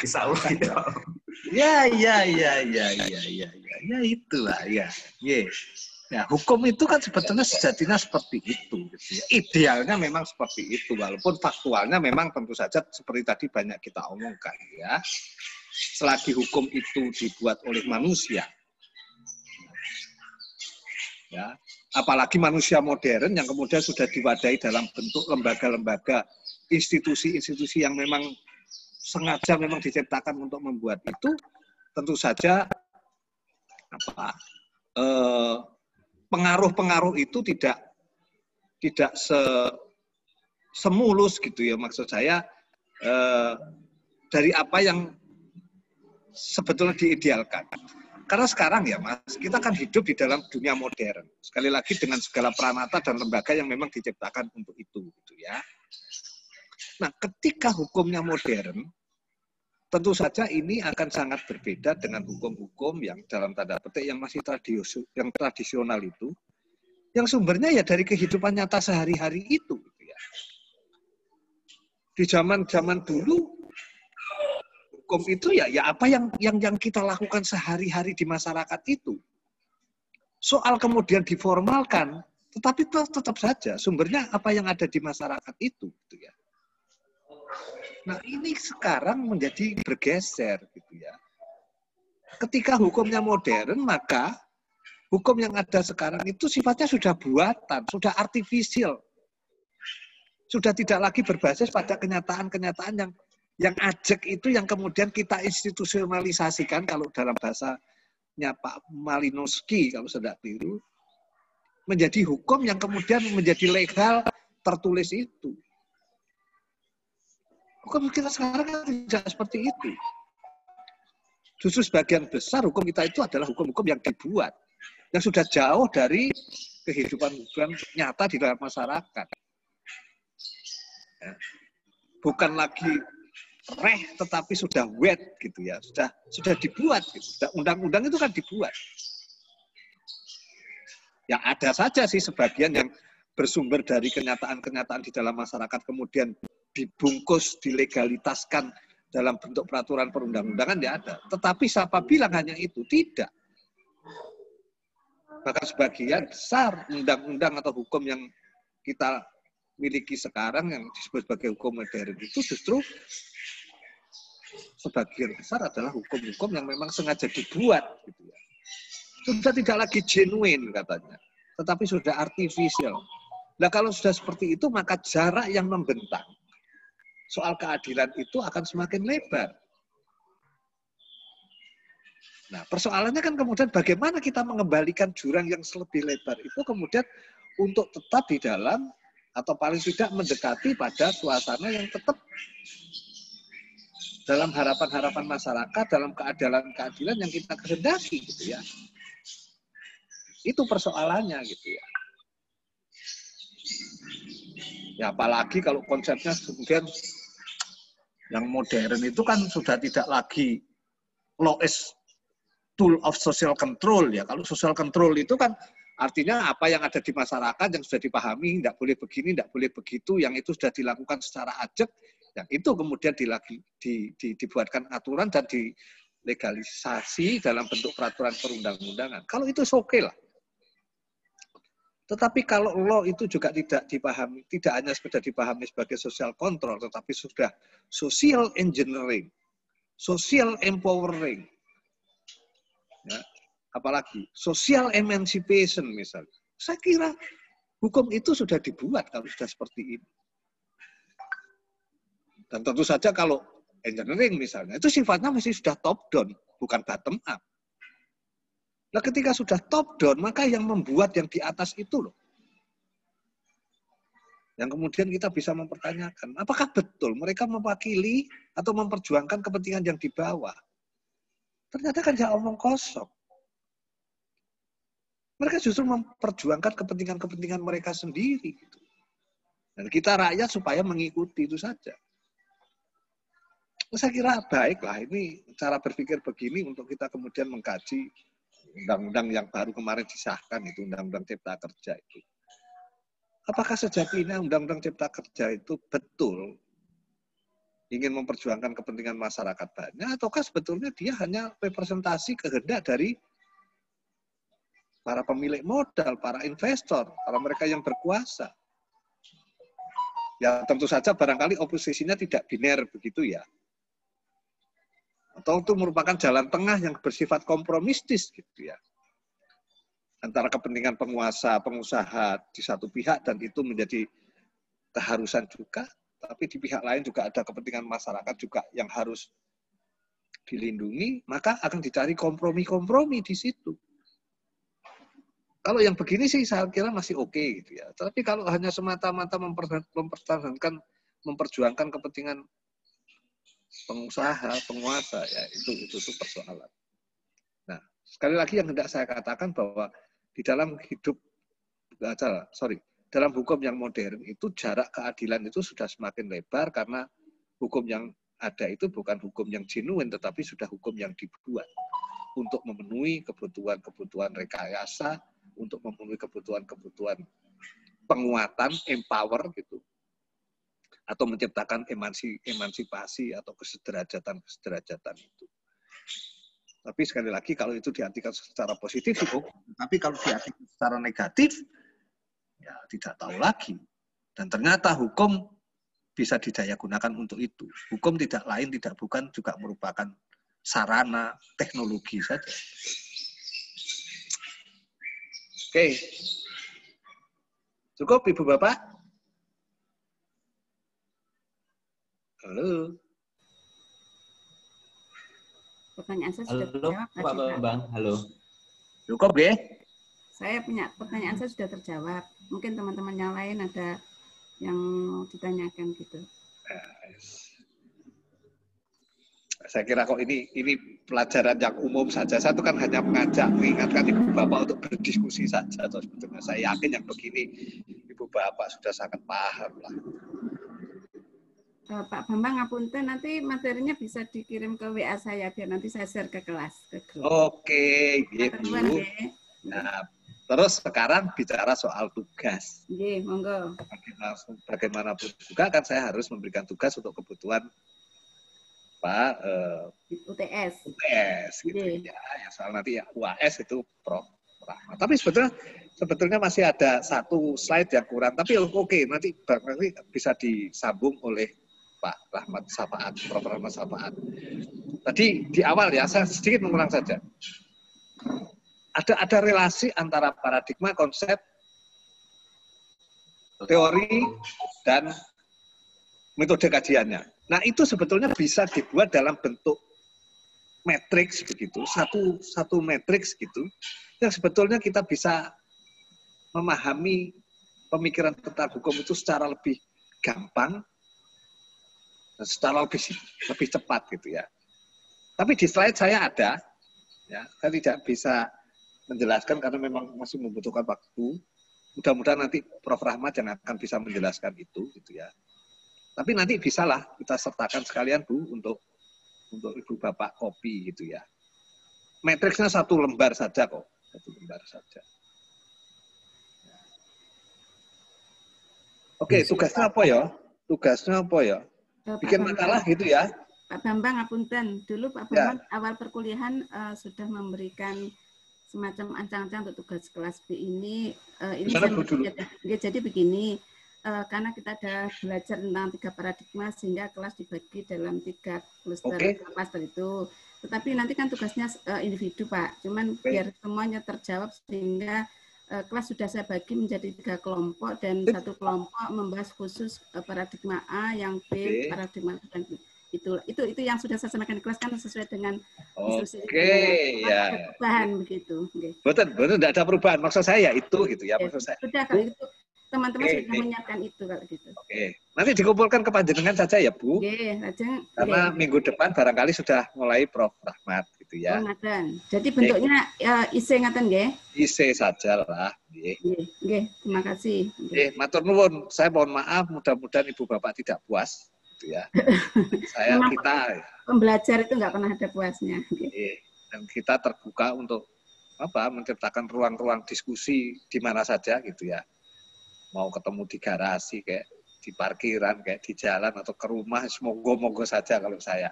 Bisa itu. Ya, ya, ya, ya, ya, ya, ya, ya itulah ya. Ye. Ya, hukum itu kan sebetulnya sejatinya seperti itu. Gitu ya. Idealnya memang seperti itu, walaupun faktualnya memang tentu saja seperti tadi banyak kita omongkan ya. Selagi hukum itu dibuat oleh manusia, ya apalagi manusia modern yang kemudian sudah diwadahi dalam bentuk lembaga-lembaga institusi-institusi yang memang sengaja memang diciptakan untuk membuat itu tentu saja apa eh, pengaruh-pengaruh itu tidak tidak se semulus gitu ya maksud saya eh, dari apa yang sebetulnya diidealkan. Karena sekarang ya Mas, kita kan hidup di dalam dunia modern. Sekali lagi dengan segala peranata dan lembaga yang memang diciptakan untuk itu gitu ya. Nah, ketika hukumnya modern, tentu saja ini akan sangat berbeda dengan hukum-hukum yang dalam tanda petik yang masih tradisi, yang tradisional itu, yang sumbernya ya dari kehidupan nyata sehari-hari itu. Gitu ya. Di zaman-zaman dulu hukum itu ya ya apa yang yang yang kita lakukan sehari-hari di masyarakat itu. Soal kemudian diformalkan, tetapi tetap saja sumbernya apa yang ada di masyarakat itu, gitu ya. Nah ini sekarang menjadi bergeser, gitu ya. Ketika hukumnya modern, maka hukum yang ada sekarang itu sifatnya sudah buatan, sudah artifisial, sudah tidak lagi berbasis pada kenyataan-kenyataan yang yang ajek itu yang kemudian kita institusionalisasikan kalau dalam bahasanya Pak Malinowski kalau tidak keliru menjadi hukum yang kemudian menjadi legal tertulis itu. Hukum kita sekarang kan tidak seperti itu. Justru sebagian besar hukum kita itu adalah hukum-hukum yang dibuat. Yang sudah jauh dari kehidupan-kehidupan nyata di dalam masyarakat. Ya. Bukan lagi reh tetapi sudah wet gitu ya. Sudah sudah dibuat gitu. undang-undang itu kan dibuat. Ya ada saja sih sebagian yang bersumber dari kenyataan-kenyataan di dalam masyarakat kemudian dibungkus dilegalitaskan dalam bentuk peraturan perundang-undangan ya ada. Tetapi siapa bilang hanya itu? Tidak. Bahkan sebagian besar undang-undang atau hukum yang kita miliki sekarang yang disebut sebagai hukum modern itu justru sebagian besar adalah hukum-hukum yang memang sengaja dibuat gitu ya. Sudah tidak lagi genuine katanya, tetapi sudah artificial. Nah kalau sudah seperti itu maka jarak yang membentang soal keadilan itu akan semakin lebar. Nah, persoalannya kan kemudian bagaimana kita mengembalikan jurang yang lebih lebar itu kemudian untuk tetap di dalam atau paling tidak mendekati pada suasana yang tetap dalam harapan-harapan masyarakat, dalam keadilan-keadilan yang kita kehendaki gitu ya. Itu persoalannya gitu ya. Ya apalagi kalau konsepnya kemudian yang modern itu kan sudah tidak lagi law is tool of social control ya. Kalau social control itu kan artinya apa yang ada di masyarakat yang sudah dipahami, tidak boleh begini, tidak boleh begitu, yang itu sudah dilakukan secara ajak, yang itu kemudian dilagi, di, di, dibuatkan aturan dan dilegalisasi dalam bentuk peraturan perundang-undangan. Kalau itu oke okay lah. Tetapi kalau law itu juga tidak dipahami, tidak hanya sekedar dipahami sebagai social control, tetapi sudah social engineering, social empowering, Ya. Apalagi social emancipation misalnya. Saya kira hukum itu sudah dibuat kalau sudah seperti ini. Dan tentu saja kalau engineering misalnya, itu sifatnya masih sudah top down, bukan bottom up. Nah ketika sudah top down, maka yang membuat yang di atas itu loh. Yang kemudian kita bisa mempertanyakan, apakah betul mereka mewakili atau memperjuangkan kepentingan yang di bawah? Ternyata kan dia omong kosong. Mereka justru memperjuangkan kepentingan-kepentingan mereka sendiri. Gitu. Dan kita rakyat supaya mengikuti itu saja. Saya kira baiklah ini cara berpikir begini untuk kita kemudian mengkaji undang-undang yang baru kemarin disahkan itu undang-undang cipta kerja itu. Apakah sejatinya undang-undang cipta kerja itu betul ingin memperjuangkan kepentingan masyarakat banyak, ataukah sebetulnya dia hanya representasi kehendak dari para pemilik modal, para investor, para mereka yang berkuasa. Ya tentu saja barangkali oposisinya tidak biner begitu ya. Atau itu merupakan jalan tengah yang bersifat kompromistis gitu ya. Antara kepentingan penguasa, pengusaha di satu pihak dan itu menjadi keharusan juga tapi di pihak lain juga ada kepentingan masyarakat juga yang harus dilindungi, maka akan dicari kompromi-kompromi di situ. Kalau yang begini sih saya kira masih oke okay, gitu ya. Tapi kalau hanya semata-mata mempertahankan, memperjuangkan kepentingan pengusaha, penguasa, ya itu itu, itu persoalan. Nah, sekali lagi yang hendak saya katakan bahwa di dalam hidup, sorry, dalam hukum yang modern itu jarak keadilan itu sudah semakin lebar karena hukum yang ada itu bukan hukum yang genuine tetapi sudah hukum yang dibuat untuk memenuhi kebutuhan-kebutuhan rekayasa, untuk memenuhi kebutuhan-kebutuhan penguatan, empower gitu. Atau menciptakan emansipasi atau kesederajatan-kesederajatan itu. Tapi sekali lagi kalau itu diartikan secara positif, tapi kalau diartikan secara negatif, ya tidak tahu lagi. Dan ternyata hukum bisa didaya gunakan untuk itu. Hukum tidak lain, tidak bukan juga merupakan sarana teknologi saja. Oke. Cukup Ibu Bapak? Halo. Pertanyaan saya sudah Halo, Pak Bambang. Halo. Cukup, ya? Saya punya pertanyaan saya sudah terjawab. Mungkin teman-teman yang lain ada yang mau ditanyakan gitu. Saya kira kok ini ini pelajaran yang umum saja. Saya itu kan hanya mengajak, mengingatkan ibu bapak untuk berdiskusi saja. Atau sebetulnya saya yakin yang begini ibu bapak sudah sangat paham lah. Uh, Pak Bambang ngapunten nanti materinya bisa dikirim ke WA saya biar nanti saya share ke kelas ke grup. Oke, gitu. Nah, Terus sekarang bicara soal tugas. Iya, monggo. Bagaimanapun juga kan saya harus memberikan tugas untuk kebutuhan Pak uh, UTS. UTS gitu ya. ya. Soal nanti ya UAS itu Prof Rahmat. Tapi sebetulnya sebetulnya masih ada satu slide yang kurang. Tapi oke, okay, nanti nanti bisa disambung oleh Pak Rahmat Safaat, Prof. Rahmat Safaat. Tadi di awal ya, saya sedikit mengulang saja. Ada ada relasi antara paradigma konsep teori dan metode kajiannya. Nah, itu sebetulnya bisa dibuat dalam bentuk matriks begitu, satu satu matriks gitu, yang sebetulnya kita bisa memahami pemikiran tentang hukum itu secara lebih gampang secara lebih lebih cepat gitu ya. Tapi di slide saya ada, ya, saya tidak bisa menjelaskan karena memang masih membutuhkan waktu. Mudah-mudahan nanti Prof. Rahmat yang akan bisa menjelaskan itu, gitu ya. Tapi nanti bisalah kita sertakan sekalian Bu untuk untuk ibu bapak kopi gitu ya. Matriksnya satu lembar saja kok, satu lembar saja. Oke, tugasnya apa ya? Tugasnya apa ya? Eh, Bikin makalah gitu ya? Pak Bambang Apunten, dulu Pak ya. Bambang ya. awal perkuliahan uh, sudah memberikan semacam ancang-ancang untuk tugas kelas B ini. Uh, ini saya ya, jadi begini, uh, karena kita ada belajar tentang tiga paradigma sehingga kelas dibagi dalam tiga kluster okay. kluster itu. Tetapi nanti kan tugasnya uh, individu Pak, cuman okay. biar semuanya terjawab sehingga uh, kelas sudah saya bagi menjadi tiga kelompok dan satu kelompok membahas khusus uh, paradigma A, yang B okay. paradigma dan itu itu itu yang sudah saya sampaikan di kelas kan sesuai dengan instruksi Oke, okay, ya. perubahan begitu. Okay. Betul, betul tidak ada perubahan. Maksud saya itu gitu ya, maksud saya. Sudah kalau itu teman-teman okay, sudah okay. menyiapkan itu kalau gitu. Oke, okay. nanti dikumpulkan ke panjenengan saja ya Bu. Oke, okay, Karena okay. minggu depan barangkali sudah mulai Prof Rahmat gitu ya. Oh, ngaten. Jadi bentuknya ya isi ngaten nggih? Isi saja lah. Nggih. Nggih, terima kasih. Nggih, matur nuwun. Saya mohon maaf mudah-mudahan Ibu Bapak tidak puas gitu ya. *laughs* Saya kita pembelajar itu nggak pernah ada puasnya. Okay. Dan kita terbuka untuk apa menciptakan ruang-ruang diskusi di mana saja gitu ya mau ketemu di garasi kayak di parkiran kayak di jalan atau ke rumah semoga moga saja kalau saya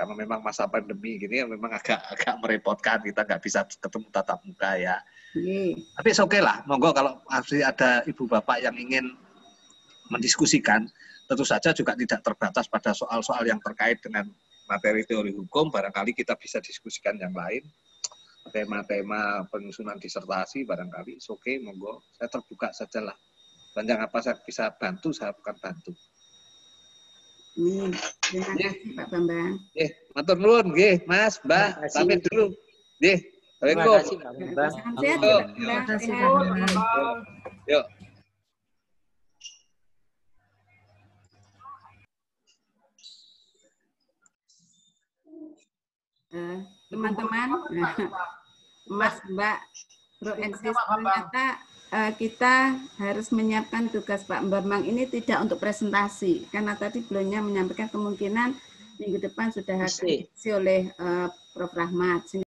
karena memang masa pandemi gini ya memang agak agak merepotkan kita nggak bisa ketemu tatap muka ya. Hmm. tapi oke okay lah. Monggo kalau masih ada ibu bapak yang ingin mendiskusikan tentu saja juga tidak terbatas pada soal-soal yang terkait dengan materi teori hukum. Barangkali kita bisa diskusikan yang lain. Tema-tema penyusunan disertasi barangkali oke okay, monggo. Saya terbuka saja lah. Panjang apa saya bisa bantu saya akan bantu Terima kasih Pak Bambang. Eh, matur nuwun nggih, Mas, Mbak. Sampai dulu. Nggih. Assalamualaikum. Terima kasih Pak Bambang. Terima kasih Pak Bambang. Yuk. Uh, teman-teman, *laughs* Mas Mbak Bro Ensis, ternyata uh, kita harus menyiapkan tugas Pak Bambang ini tidak untuk presentasi, karena tadi belumnya menyampaikan kemungkinan minggu depan sudah akan diisi oleh uh, Prof. Rahmat.